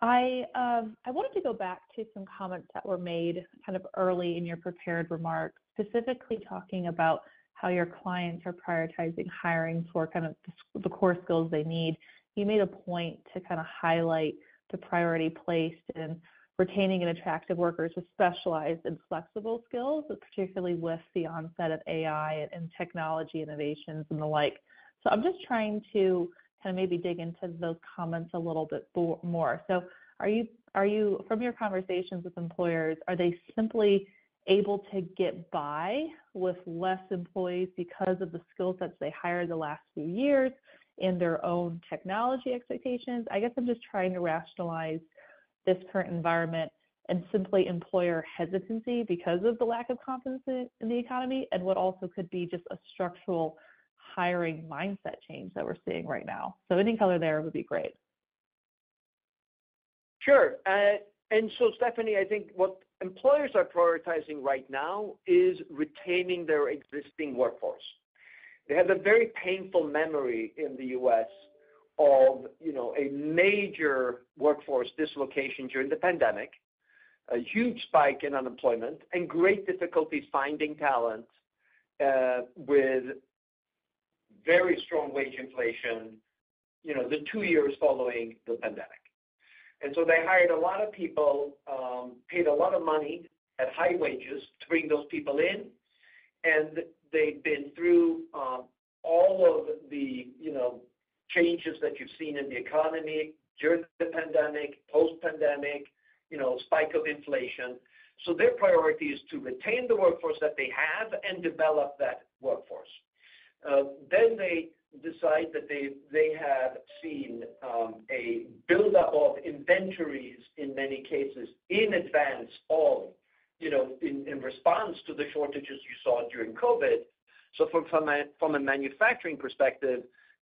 Um, I wanted to go back to some comments that were made kind of early in your prepared remarks, specifically talking about how your clients are prioritizing hiring for kind of the core skills they need. You made a point to kind of highlight the priority placed in retaining and attracting workers with specialized and flexible skills, particularly with the onset of AI and technology innovations and the like. So I'm just trying to kind of maybe dig into those comments a little bit more. So are you, are you from your conversations with employers, are they simply able to get by with less employees because of the skill sets they hired the last few years in their own technology expectations? I guess I'm just trying to rationalize this current environment and simply employer hesitancy because of the lack of confidence in the economy, and what also could be just a structural hiring mindset change that we're seeing right now. So any color there would be great. Sure. Uh, and so, Stephanie, I think what employers are prioritizing right now is retaining their existing workforce. They have a very painful memory in the U.S. of, you know, a major workforce dislocation during the pandemic, a huge spike in unemployment, and great difficulties finding talent, uh, with very strong wage inflation, you know, the two years following the pandemic. And so they hired a lot of people, um, paid a lot of money at high wages to bring those people in, and they've been through um, all of the, you know, changes that you've seen in the economy during the pandemic, post-pandemic, you know, spike of inflation. So their priority is to retain the workforce that they have and develop that workforce. Uh, then they decide that they have seen um, a buildup of inventories in many cases in advance of, you know, in response to the shortages you saw during COVID. So from from a manufacturing perspective,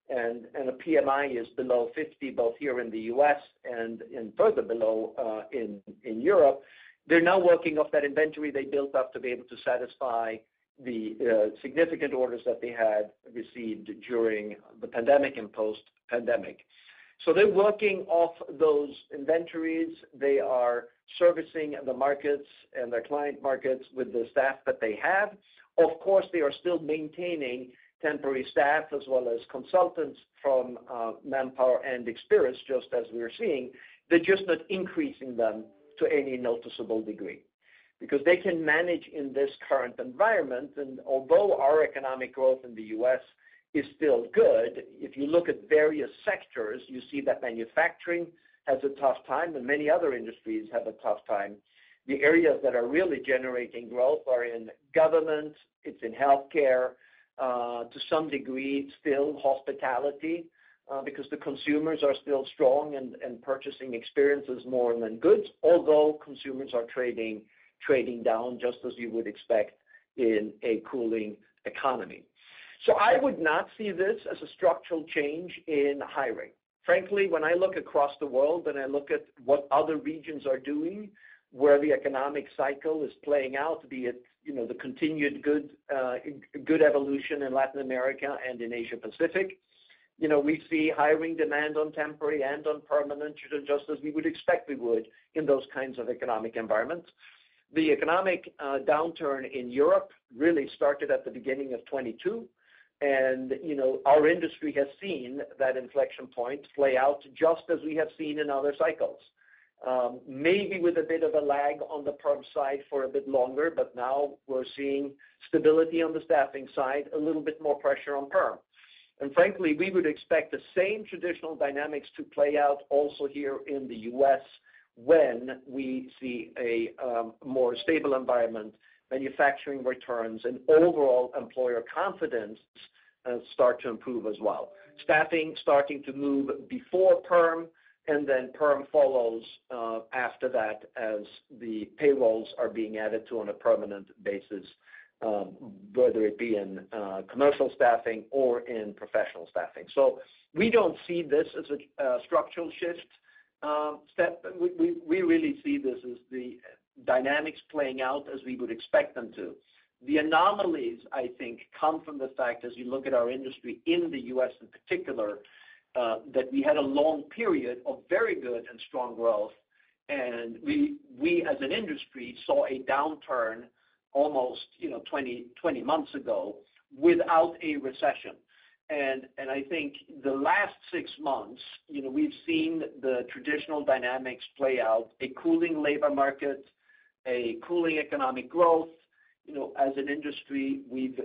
and a PMI is below 50, both here in the U.S. and further below uh, in Europe, they're now working off that inventory they built up to be able to satisfy the uh, significant orders that they had received during the pandemic and post-pandemic. So they're working off those inventories. They are servicing the markets and their client markets with the staff that they have. Of course, they are still maintaining temporary staff as well as consultants from uh, Manpower and Experis, just as we're seeing. They're just not increasing them to any noticeable degree because they can manage in this current environment. And although our economic growth in the U.S. is still good, if you look at various sectors, you see that manufacturing has a tough time, and many other industries have a tough time. The areas that are really generating growth are in government, it's in healthcare, uh, to some degree, still hospitality, uh, because the consumers are still strong and purchasing experiences more than goods, although consumers are trading down, just as you would expect in a cooling economy. So I would not see this as a structural change in hiring. Frankly, when I look across the world and I look at what other regions are doing, where the economic cycle is playing out, be it, you know, the continued good uh, good evolution in Latin America and in Asia Pacific, you know, we see hiring demand on temporary and on permanent, just as we would expect we would in those kinds of economic environments. The economic uh, downturn in Europe really started at the beginning of 2022, and, you know, our industry has seen that inflection point play out just as we have seen in other cycles. Um, maybe with a bit of a lag on the perm side for a bit longer, but now we're seeing stability on the staffing side, a little bit more pressure on perm. And frankly, we would expect the same traditional dynamics to play out also here in the U.S. when we see a um, more stable environment, manufacturing returns, and overall employer confidence uh, start to improve as well. Staffing starting to move before perm, and then perm follows uh, after that as the payrolls are being added to on a permanent basis, um, whether it be in uh, commercial staffing or in professional staffing. So we don't see this as a structural shift. Um, we really see this as the dynamics playing out as we would expect them to. The anomalies, I think, come from the fact, as you look at our industry in the U.S. in particular, uh, that we had a long period of very good and strong growth, and we we as an industry saw a downturn almost, you know, 20 months ago without a recession. And I think the last six months, you know, we've seen the traditional dynamics play out, a cooling labor market, a cooling economic growth. You know, as an industry, we've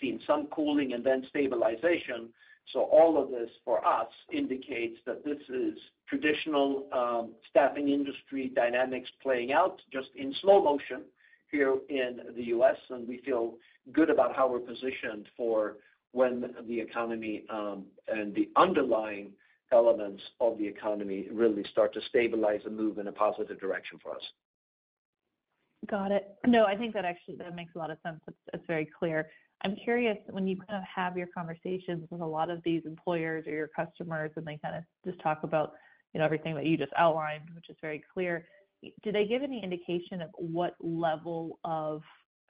seen some cooling and then stabilization. So all of this, for us, indicates that this is traditional um, staffing industry dynamics playing out just in slow motion here in the U.S., and we feel good about how we're positioned for when the economy um, and the underlying elements of the economy really start to stabilize and move in a positive direction for us. Got it. No, I think that actually, that makes a lot of sense. It's, it's very clear. I'm curious, when you kind of have your conversations with a lot of these employers or your customers, and they kind of just talk about, you know, everything that you just outlined, which is very clear, do they give any indication of what level of,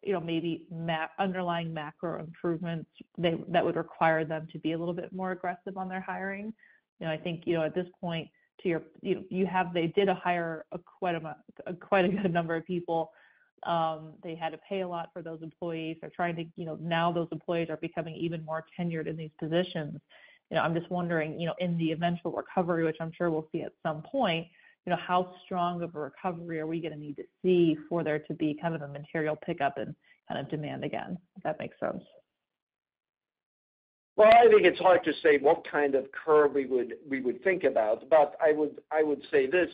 you know, maybe underlying macro improvements that would require them to be a little bit more aggressive on their hiring? You know, I think, you know, at this point, to your, you know, you have they did hire a quite a good number of people. Um, they had to pay a lot for those employees. They're trying to, you know, now those employees are becoming even more tenured in these positions. You know, I'm just wondering, you know, in the eventual recovery, which I'm sure we'll see at some point, you know, how strong of a recovery are we gonna need to see for there to be kind of a material pickup and kind of demand again? If that makes sense. Well, I think it's hard to say what kind of curve we would we would think about, but I would I would say this,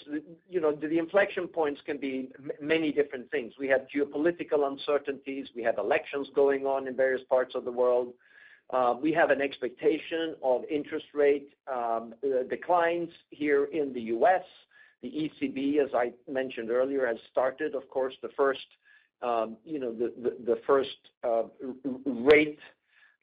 you know, the inflection points can be many different things. We have geopolitical uncertainties, we have elections going on in various parts of the world. Uh, we have an expectation of interest rate um, uh, declines here in the U.S. The ECB, as I mentioned earlier, has started, of course, the first um, uh, rate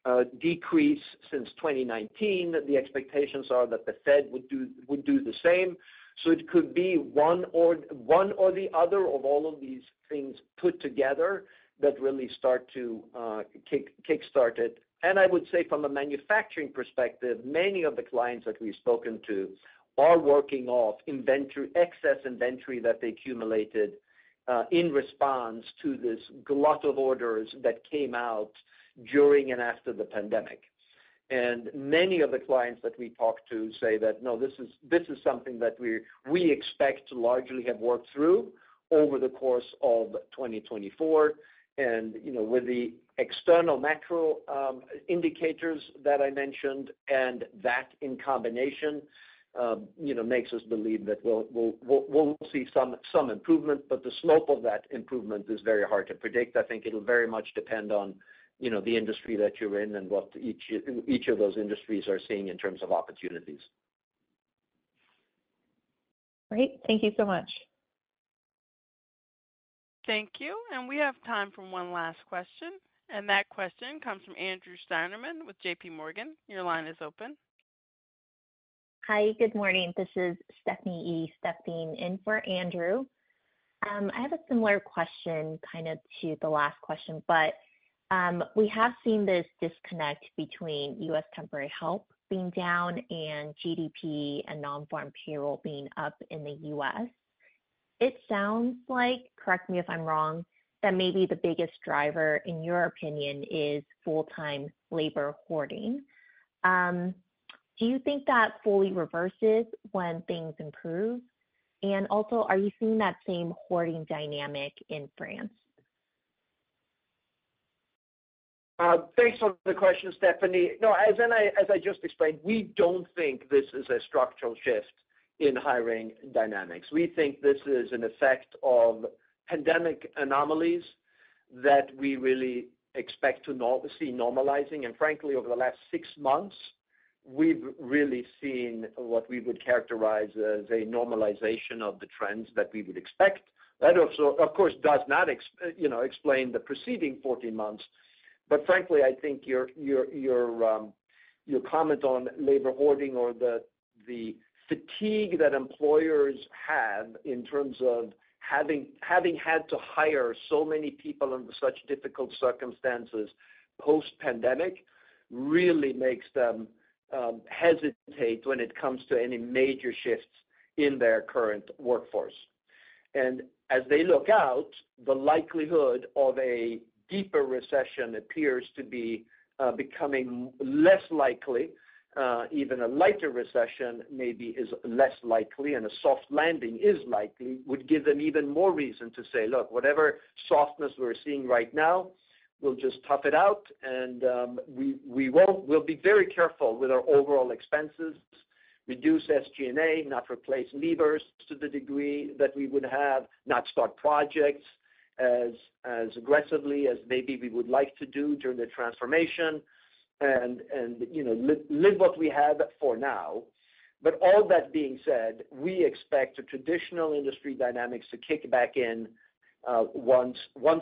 uh, decrease since 2019. The expectations are that the Fed would do would do the same. So it could be one or one or the other of all of these things put together that really start to uh, kick kickstart it. And I would say from a manufacturing perspective, many of the clients that we've spoken to are working off inventory, excess inventory that they accumulated uh, in response to this glut of orders that came out during and after the pandemic. And many of the clients that we talk to say that, "No, this is this is something that we we expect to largely have worked through over the course of 2024." And you know, with the external macro um, indicators that I mentioned and that in combination Um, makes us believe that we'll see some improvement. But the slope of that improvement is very hard to predict. I think it'll very much depend on you know, the industry that you're in and what each of those industries are seeing in terms of opportunities. Great. Thank you so much. Thank you. And we have time for one last question. And that question comes from Andrew Steinerman with JPMorgan. Your line is open. Hi. Good morning. This is Stephanie Yee stepping in for Andrew. Um, I have a similar question kind of to the last question, but um, we have seen this disconnect between U.S. temporary help being down and GDP and non-farm payroll being up in the U.S. It sounds like, correct me if I'm wrong, that maybe the biggest driver, in your opinion, is full-time labor hoarding. Um, Do you think that fully reverses when things improve? And also, are you seeing that same hoarding dynamic in France? Uh, thanks for the question, Stephanie. No, as I just explained, we don't think this is a structural shift in hiring dynamics. We think this is an effect of pandemic anomalies that we really expect to see normalizing. And frankly, over the last six months, we've really seen what we would characterize as a normalization of the trends that we would expect. That, of course, does not explain the preceding 14 months. But frankly, I think your um, comment on labor hoarding or the fatigue that employers have in terms of having having had to hire so many people under such difficult circumstances post-pandemic really makes them Um, hesitate when it comes to any major shifts in their current workforce. And as they look out, the likelihood of a deeper recession appears to be uh, becoming less likely. Uh, even a lighter recession maybe is less likely, and a soft landing is likely, would give them even more reason to say, "Look, whatever softness we're seeing right now, we'll just tough it out, and um, we won't. We'll be very careful with our overall expenses, reduce SG&A, not replace levers to the degree that we would have, not start projects as as aggressively as maybe we would like to do during the transformation, and and you know live what we have for now." But all that being said, we expect the traditional industry dynamics to kick back in Uh, once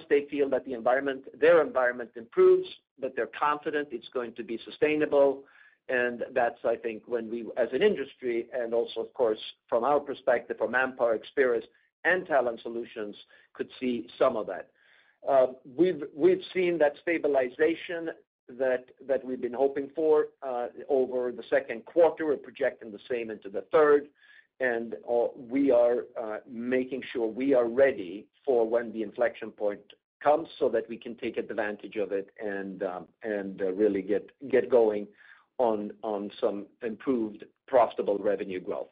they feel that the environment their environment improves, that they're confident it's going to be sustainable. And that's, I think, when we, as an industry, and also, of course, from our perspective, from Manpower, Experis, and Talent Solutions, could see some of that. Uh, we've we've seen that stabilization that that we've been hoping for uh, over the second quarter. We're projecting the same into the third. And uh, we are uh, making sure we are ready for when the inflection point comes so that we can take advantage of it and um, and uh, really get get going on on some improved profitable revenue growth.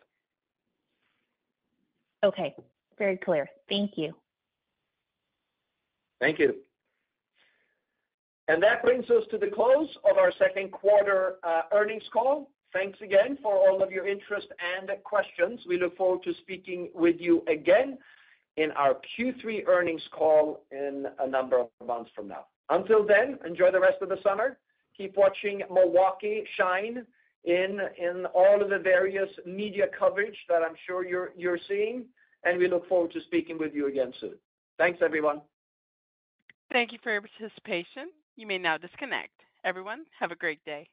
Okay. Very clear. Thank you. Thank you. And that brings us to the close of our second quarter earnings call. Thanks again for all of your interest and questions. We look forward to speaking with you again in our Q3 earnings call in a number of months from now. Until then, enjoy the rest of the summer. Keep watching Milwaukee shine in in all of the various media coverage that I'm sure you're seeing. And we look forward to speaking with you again soon. Thanks, everyone. Thank you for your participation. You may now disconnect. Everyone, have a great day.